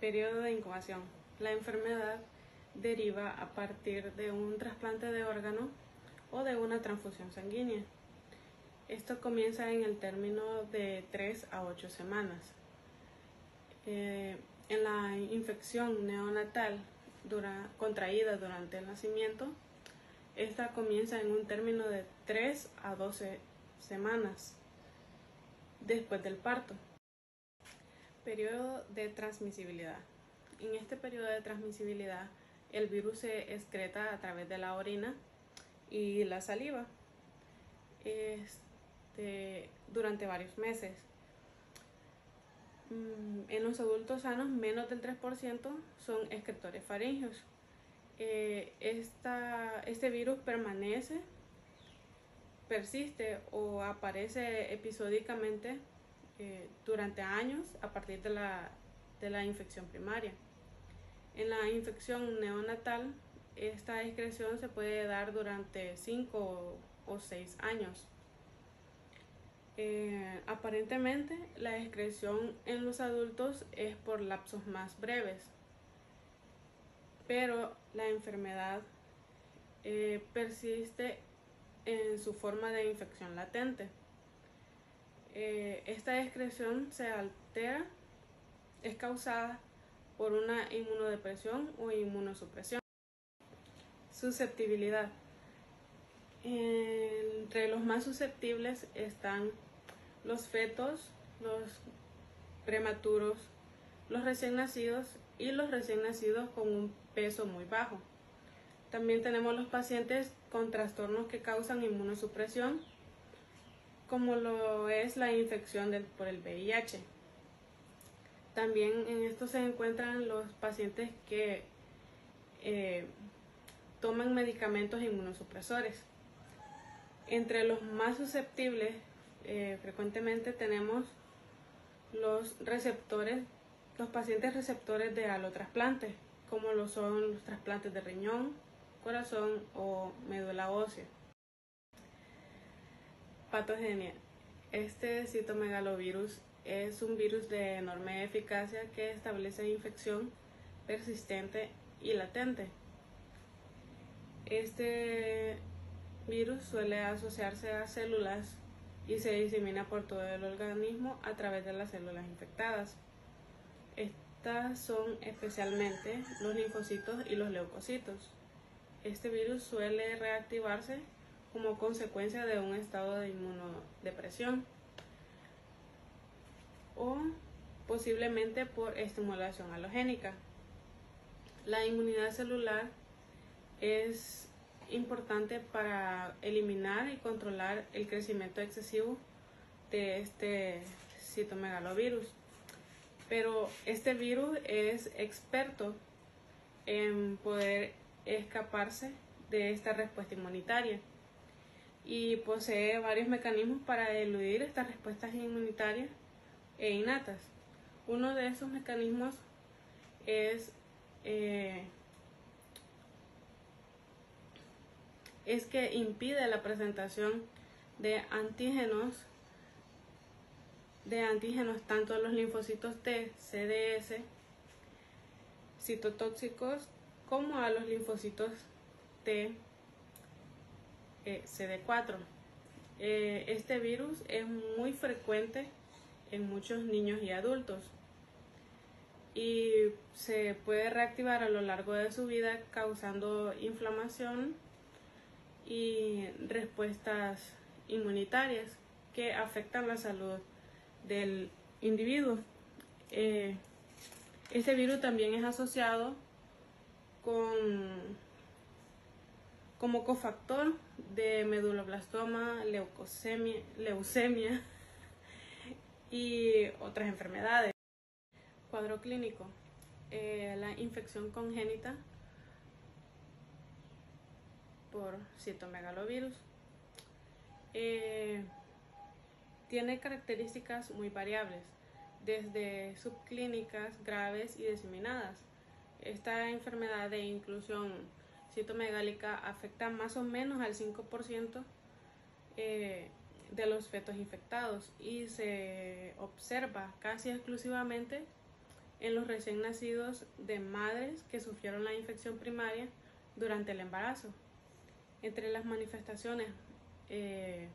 Periodo de incubación. La enfermedad deriva a partir de un trasplante de órgano o de una transfusión sanguínea. Esto comienza en el término de 3 a 8 semanas. Eh, en la infección neonatal contraída durante el nacimiento, esta comienza en un término de 3 a 12 semanas después del parto. Periodo de transmisibilidad. En este periodo de transmisibilidad, el virus se excreta a través de la orina y la saliva este, durante varios meses. Mm, en los adultos sanos, menos del 3% son excretores faringios. Eh, este virus permanece, persiste o aparece episódicamente durante años a partir de la, de la infección primaria. En la infección neonatal, esta excreción se puede dar durante 5 o 6 años. Eh, aparentemente, la excreción en los adultos es por lapsos más breves, pero la enfermedad eh, persiste en su forma de infección latente. Eh, esta excreción se altera, es causada por una inmunodepresión o inmunosupresión. Susceptibilidad. Entre los más susceptibles están los fetos, los prematuros, los recién nacidos y los recién nacidos con un peso muy bajo. También tenemos los pacientes con trastornos que causan inmunosupresión, como lo es la infección por el VIH. También en esto se encuentran los pacientes que eh, toman medicamentos inmunosupresores. Entre los más susceptibles, eh, frecuentemente tenemos los receptores, los pacientes receptores de alotrasplantes, como lo son los trasplantes de riñón, corazón o médula ósea. Patogenia. Este citomegalovirus es un virus de enorme eficacia que establece infección persistente y latente. Este virus suele asociarse a células y se disemina por todo el organismo a través de las células infectadas. Estas son especialmente los linfocitos y los leucocitos. Este virus suele reactivarse como consecuencia de un estado de inmunodepresión o posiblemente por estimulación halogénica. La inmunidad celular es importante para eliminar y controlar el crecimiento excesivo de este citomegalovirus. Pero este virus es experto en poder escaparse de esta respuesta inmunitaria y posee varios mecanismos para eludir estas respuestas inmunitarias e innatas. Uno de esos mecanismos es, eh, es que impide la presentación de antígenos de antígenos tanto los linfocitos T, CDS, citotóxicos, como a los linfocitos T, eh, CD4. Eh, este virus es muy frecuente en muchos niños y adultos y se puede reactivar a lo largo de su vida causando inflamación y respuestas inmunitarias que afectan la salud del individuo. Eh, este virus también es asociado con como cofactor de meduloblastoma, leucemia, leucemia y otras enfermedades. Cuadro clínico. Eh, la infección congénita por citomegalovirus. Eh, tiene características muy variables, desde subclínicas graves y diseminadas. Esta enfermedad de inclusión citomegálica afecta más o menos al 5% eh, de los fetos infectados y se observa casi exclusivamente en los recién nacidos de madres que sufrieron la infección primaria durante el embarazo. Entre las manifestaciones eh,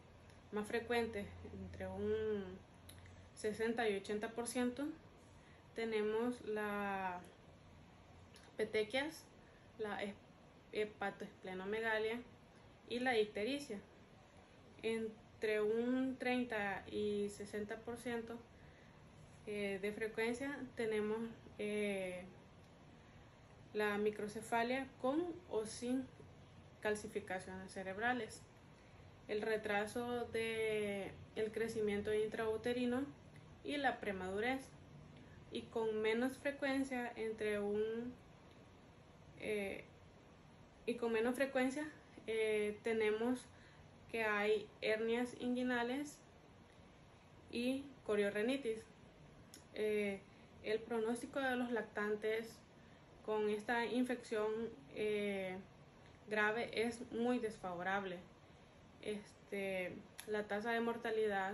más frecuentes, entre un 60 y 80%, tenemos la petequias, la hepatoesplenomegalia y la ictericia. Entre un 30 y 60% eh, de frecuencia tenemos eh, la microcefalia con o sin calcificaciones cerebrales, el retraso del el crecimiento intrauterino y la premadurez y con menos frecuencia entre un eh, y con menos frecuencia eh, tenemos que hay hernias inguinales y coriorrenitis. Eh, el pronóstico de los lactantes con esta infección grave es muy desfavorable. Este, la tasa de mortalidad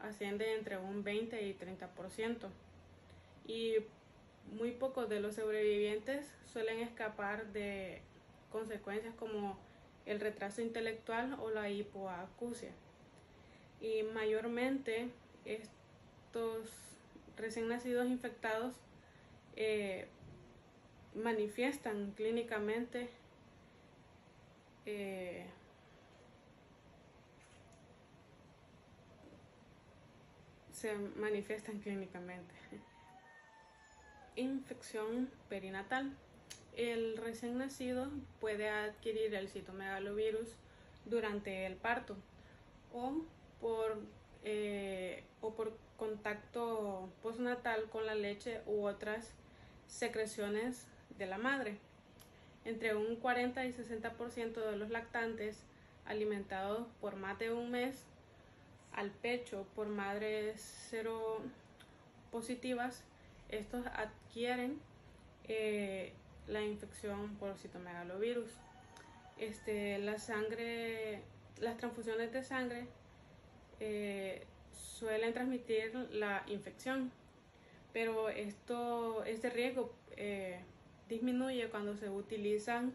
asciende entre un 20 y 30% y muy pocos de los sobrevivientes suelen escapar de consecuencias como el retraso intelectual o la hipoacusia. Y mayormente estos recién nacidos infectados eh, manifiestan clínicamente eh, se manifiestan clínicamente. Infección perinatal. El recién nacido puede adquirir el citomegalovirus durante el parto o por, eh, o por contacto postnatal con la leche u otras secreciones de la madre. Entre un 40 y 60% de los lactantes alimentados por más de un mes al pecho por madres cero positivas, estos adquieren eh, la infección por citomegalovirus. Este, la sangre, las transfusiones de sangre eh, suelen transmitir la infección, pero esto, este riesgo eh, disminuye cuando se utilizan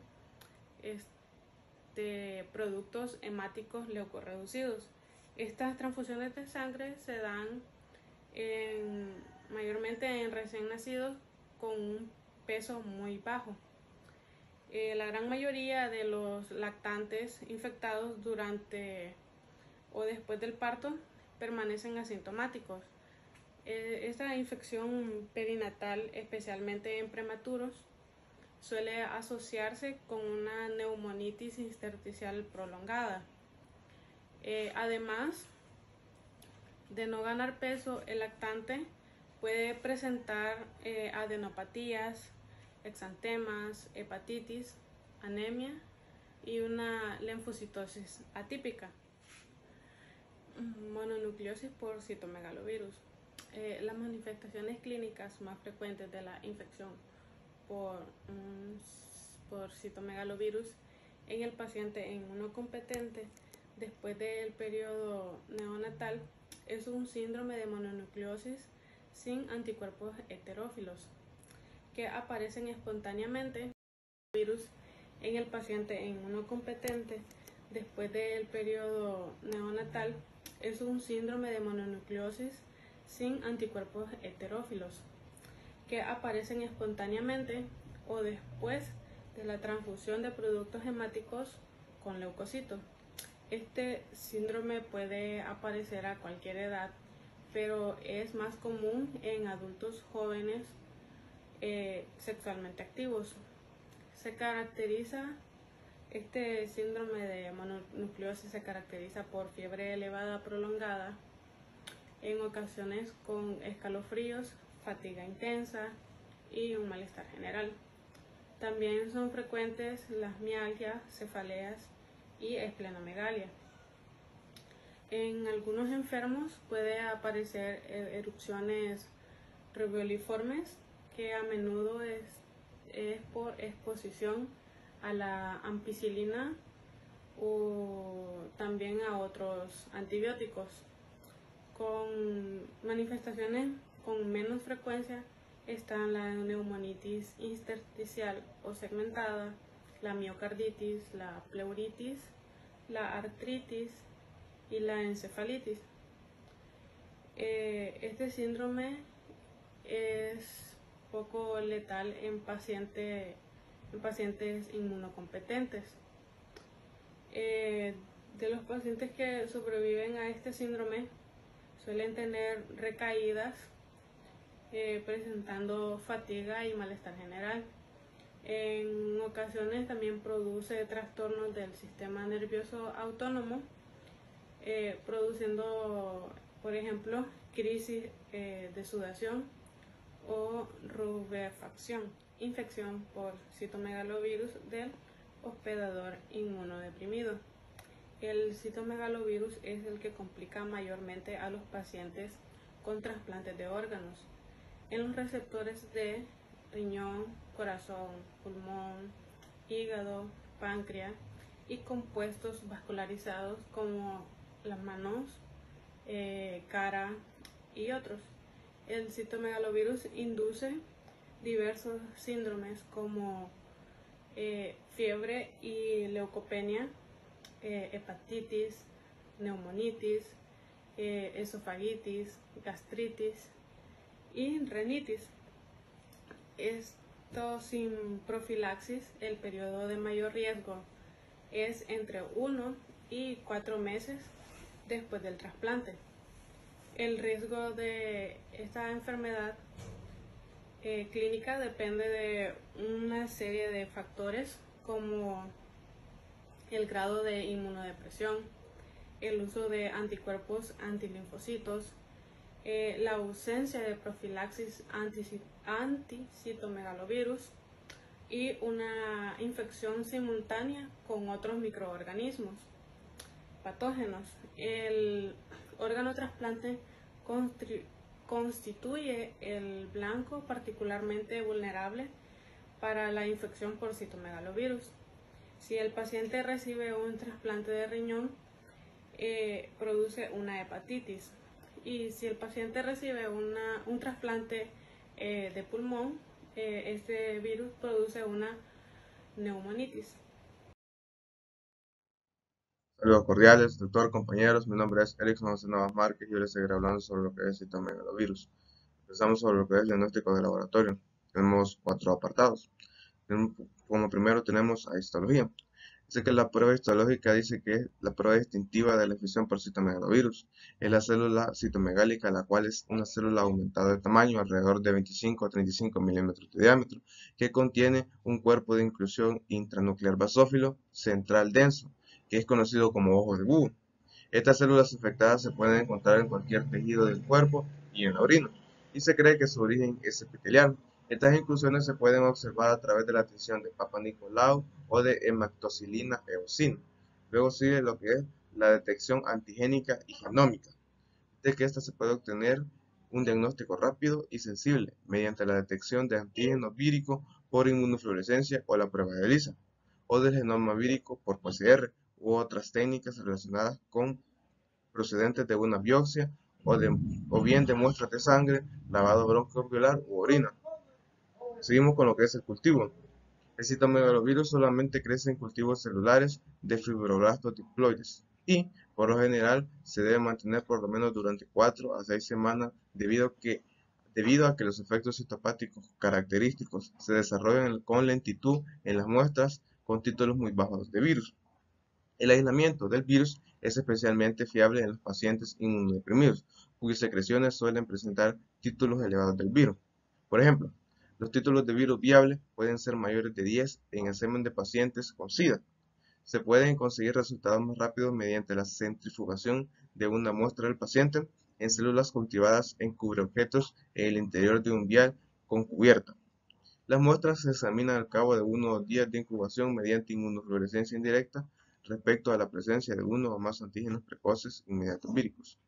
este, productos hemáticos leucorreducidos. Estas transfusiones de sangre se dan mayormente en recién nacidos con un peso muy bajo. Eh, la gran mayoría de los lactantes infectados durante o después del parto permanecen asintomáticos. Eh, esta infección perinatal, especialmente en prematuros, suele asociarse con una neumonitis intersticial prolongada. Eh, además de no ganar peso, el lactante puede presentar adenopatías, exantemas, hepatitis, anemia y una linfocitosis atípica. Mononucleosis por citomegalovirus. Eh, las manifestaciones clínicas más frecuentes de la infección por, por citomegalovirus en el paciente inmunocompetente después del periodo neonatal es un síndrome de mononucleosis sin anticuerpos heterófilos que aparecen espontáneamente virus en el paciente inmunocompetente después del periodo neonatal es un síndrome de mononucleosis sin anticuerpos heterófilos que aparecen espontáneamente o después de la transfusión de productos hemáticos con leucocitos. Este síndrome puede aparecer a cualquier edad, pero es más común en adultos jóvenes eh, sexualmente activos. Se caracteriza, este síndrome de mononucleosis se caracteriza por fiebre elevada prolongada, en ocasiones con escalofríos, fatiga intensa y un malestar general. También son frecuentes las mialgias, cefaleas y esplenomegalia. En algunos enfermos puede aparecer e-, erupciones revioliformes que a menudo es, es por exposición a la ampicilina o también a otros antibióticos con manifestaciones con menos frecuencia están la neumonitis intersticial o segmentada, la miocarditis, la pleuritis, la artritis y la encefalitis. Eh, este síndrome es poco letal en, paciente, en pacientes inmunocompetentes. Eh, de los pacientes que sobreviven a este síndrome suelen tener recaídas eh, presentando fatiga y malestar general. En ocasiones también produce trastornos del sistema nervioso autónomo, eh, produciendo, por ejemplo, crisis eh, de sudación o rubefacción, infección por citomegalovirus del hospedador inmunodeprimido. El citomegalovirus es el que complica mayormente a los pacientes con trasplantes de órganos. En los receptores de riñón, corazón, pulmón, hígado, páncreas y compuestos vascularizados como las manos, eh, cara y otros. El citomegalovirus induce diversos síndromes como eh, fiebre y leucopenia, eh, hepatitis, neumonitis, esofagitis, gastritis y renitis. Esto sin profilaxis, el periodo de mayor riesgo es entre 1 y 4 meses después del trasplante. El riesgo de esta enfermedad eh, clínica depende de una serie de factores como el grado de inmunodepresión, el uso de anticuerpos antilinfocitos, eh, la ausencia de profilaxis anti-citomegalovirus y una infección simultánea con otros microorganismos patógenos. El órgano trasplante constituye el blanco particularmente vulnerable para la infección por citomegalovirus. Si el paciente recibe un trasplante de riñón, eh, produce una hepatitis y si el paciente recibe un trasplante eh, de pulmón, eh, este virus produce una neumonitis. Saludos cordiales, doctor, compañeros. Mi nombre es Erickson José Navas Márquez y yo les seguiré hablando sobre lo que es citomegalovirus. Empezamos sobre lo que es el diagnóstico de laboratorio. Tenemos cuatro apartados. Como primero tenemos a histología. Dice que la prueba histológica dice que es la prueba distintiva de la infección por citomegalovirus. Es la célula citomegálica, la cual es una célula aumentada de tamaño, alrededor de 25 a 35 milímetros de diámetro, que contiene un cuerpo de inclusión intranuclear basófilo central denso, es conocido como ojo de búho. Estas células infectadas se pueden encontrar en cualquier tejido del cuerpo y en la orina, y se cree que su origen es epitelial. Estas inclusiones se pueden observar a través de la atención de Papa Nicolau o de hematoxilina eosina. Luego sigue lo que es la detección antigénica y genómica, de que esta se puede obtener un diagnóstico rápido y sensible mediante la detección de antígeno vírico por inmunofluorescencia o la prueba de ELISA, o del genoma vírico por PCR u otras técnicas relacionadas con procedentes de una biopsia o, de, o bien de muestras de sangre, lavado broncoalveolar u orina. Seguimos con lo que es el cultivo. El citomegalovirus solamente crece en cultivos celulares de fibroblastos diploides y, por lo general, se debe mantener por lo menos durante 4 a 6 semanas debido, que, debido a que los efectos citopáticos característicos se desarrollan con lentitud en las muestras con títulos muy bajos de virus. El aislamiento del virus es especialmente fiable en los pacientes inmunodeprimidos, cuyas secreciones suelen presentar títulos elevados del virus. Por ejemplo, los títulos de virus viables pueden ser mayores de 10 en el semen de pacientes con SIDA. Se pueden conseguir resultados más rápidos mediante la centrifugación de una muestra del paciente en células cultivadas en cubreobjetos en el interior de un vial con cubierta. Las muestras se examinan al cabo de unos días de incubación mediante inmunofluorescencia indirecta respecto a la presencia de uno o más antígenos precoces inmediatos víricos.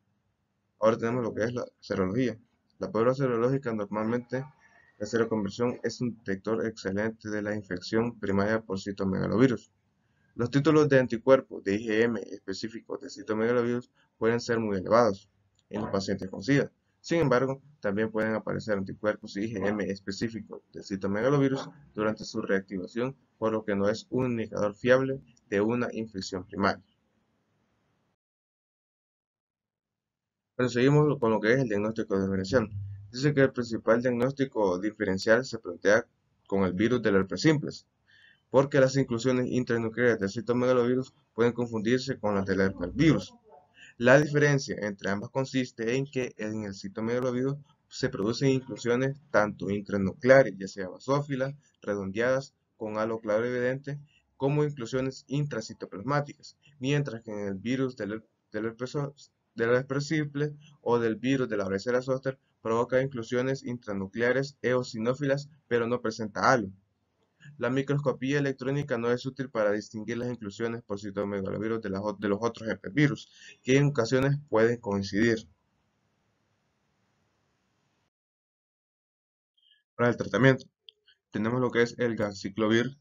Ahora tenemos lo que es la serología. La prueba serológica normalmente la seroconversión es un detector excelente de la infección primaria por citomegalovirus. Los títulos de anticuerpos de IgM específicos de citomegalovirus pueden ser muy elevados en los pacientes con SIDA. Sin embargo, también pueden aparecer anticuerpos IgM específicos del citomegalovirus durante su reactivación, por lo que no es un indicador fiable de una infección primaria. Pero seguimos con lo que es el diagnóstico diferencial. Dice que el principal diagnóstico diferencial se plantea con el virus del herpes simples, porque las inclusiones intranucleares del citomegalovirus pueden confundirse con las del herpes virus. La diferencia entre ambas consiste en que en el citomegalovirus se producen inclusiones tanto intranucleares, ya sea basófilas, redondeadas, con halo claro evidente, como inclusiones intracitoplasmáticas, mientras que en el virus del, herpes, simple o del virus de la varicela zoster provoca inclusiones intranucleares eosinófilas, pero no presenta halo. La microscopía electrónica no es útil para distinguir las inclusiones por citomegalovirus de, los otros herpesvirus, que en ocasiones pueden coincidir. Para el tratamiento, tenemos lo que es el ganciclovir,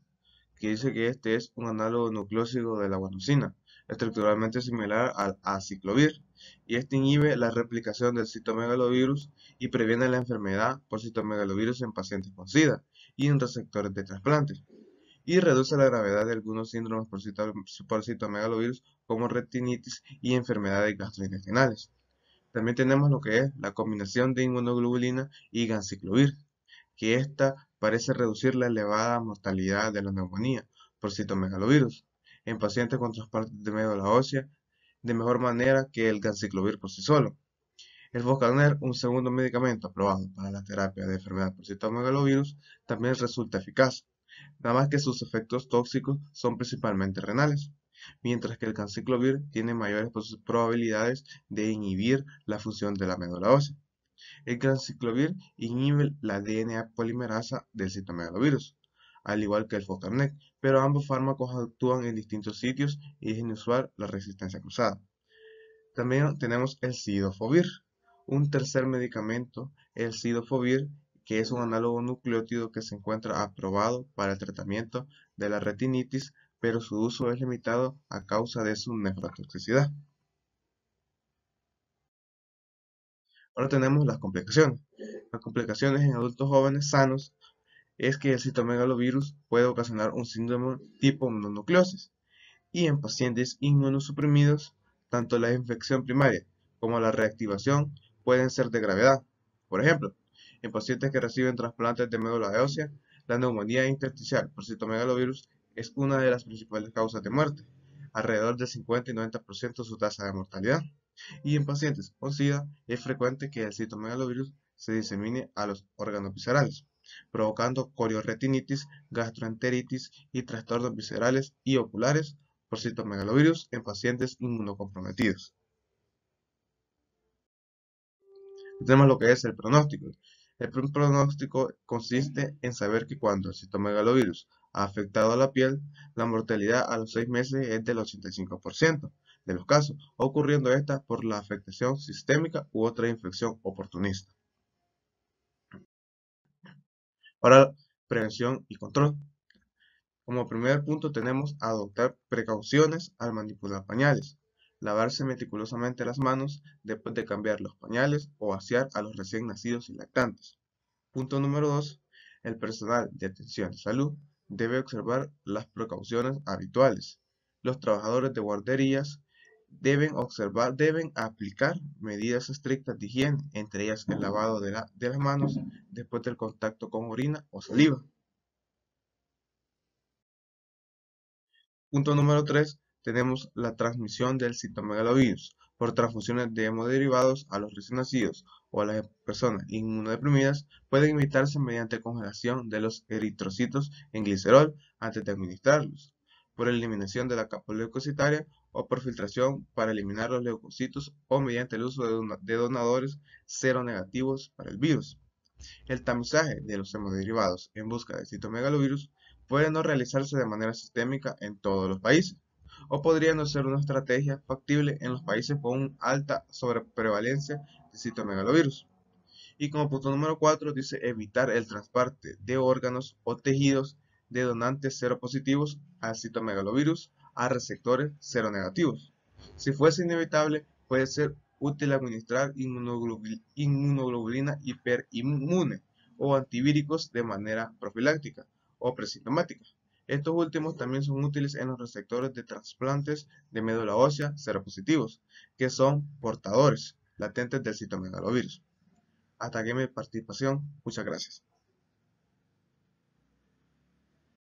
que dice que este es un análogo nucleósido de la guanosina, estructuralmente similar al aciclovir, y este inhibe la replicación del citomegalovirus y previene la enfermedad por citomegalovirus en pacientes con SIDA y en receptores de trasplantes, y reduce la gravedad de algunos síndromes por, citomegalovirus como retinitis y enfermedades gastrointestinales. También tenemos lo que es la combinación de inmunoglobulina y ganciclovir, que esta parece reducir la elevada mortalidad de la neumonía por citomegalovirus en pacientes con trasplantes de médula ósea de mejor manera que el ganciclovir por sí solo. El Foscarnet, un segundo medicamento aprobado para la terapia de enfermedad por citomegalovirus, también resulta eficaz, nada más que sus efectos tóxicos son principalmente renales, mientras que el ganciclovir tiene mayores probabilidades de inhibir la función de la médula ósea. El ganciclovir inhibe la DNA polimerasa del citomegalovirus, al igual que el Foscarnet, pero ambos fármacos actúan en distintos sitios y es inusual la resistencia cruzada. También tenemos el sidofovir, un tercer medicamento, el sidofovir, que es un análogo nucleótido que se encuentra aprobado para el tratamiento de la retinitis, pero su uso es limitado a causa de su nefrotoxicidad. Ahora tenemos las complicaciones. Las complicaciones en adultos jóvenes sanos es que el citomegalovirus puede ocasionar un síndrome tipo mononucleosis y en pacientes inmunosuprimidos, tanto la infección primaria como la reactivación pueden ser de gravedad. Por ejemplo, en pacientes que reciben trasplantes de médula ósea, la neumonía intersticial por citomegalovirus es una de las principales causas de muerte, alrededor del 50 y 90% su tasa de mortalidad. Y en pacientes con SIDA es frecuente que el citomegalovirus se disemine a los órganos viscerales, provocando corioretinitis, gastroenteritis y trastornos viscerales y oculares por citomegalovirus en pacientes inmunocomprometidos. Tenemos lo que es el pronóstico. El pronóstico consiste en saber que cuando el citomegalovirus ha afectado a la piel, la mortalidad a los 6 meses es del 85% de los casos, ocurriendo esta por la afectación sistémica u otra infección oportunista. Ahora, prevención y control. Como primer punto tenemos adoptar precauciones al manipular pañales, lavarse meticulosamente las manos después de cambiar los pañales o asear a los recién nacidos y lactantes. Punto número 2. El personal de atención de salud debe observar las precauciones habituales. Los trabajadores de guarderías deben observar, deben aplicar medidas estrictas de higiene, entre ellas el lavado de, las manos después del contacto con orina o saliva. Punto número 3. Tenemos la transmisión del citomegalovirus por transfusiones de hemoderivados a los recién nacidos o a las personas inmunodeprimidas pueden evitarse mediante congelación de los eritrocitos en glicerol antes de administrarlos, por eliminación de la capa leucocitaria o por filtración para eliminar los leucocitos o mediante el uso de donadores negativos para el virus. El tamizaje de los hemoderivados en busca de citomegalovirus puede no realizarse de manera sistémica en todos los países, o podría no ser una estrategia factible en los países con alta sobreprevalencia de citomegalovirus. Y como punto número 4 dice evitar el transporte de órganos o tejidos de donantes seropositivos al citomegalovirus a receptores seronegativos. Si fuese inevitable, puede ser útil administrar inmunoglobulina hiperinmune o antivíricos de manera profiláctica o presintomática. Estos últimos también son útiles en los receptores de trasplantes de médula ósea seropositivos, que son portadores latentes del citomegalovirus. Hasta aquí mi participación. Muchas gracias.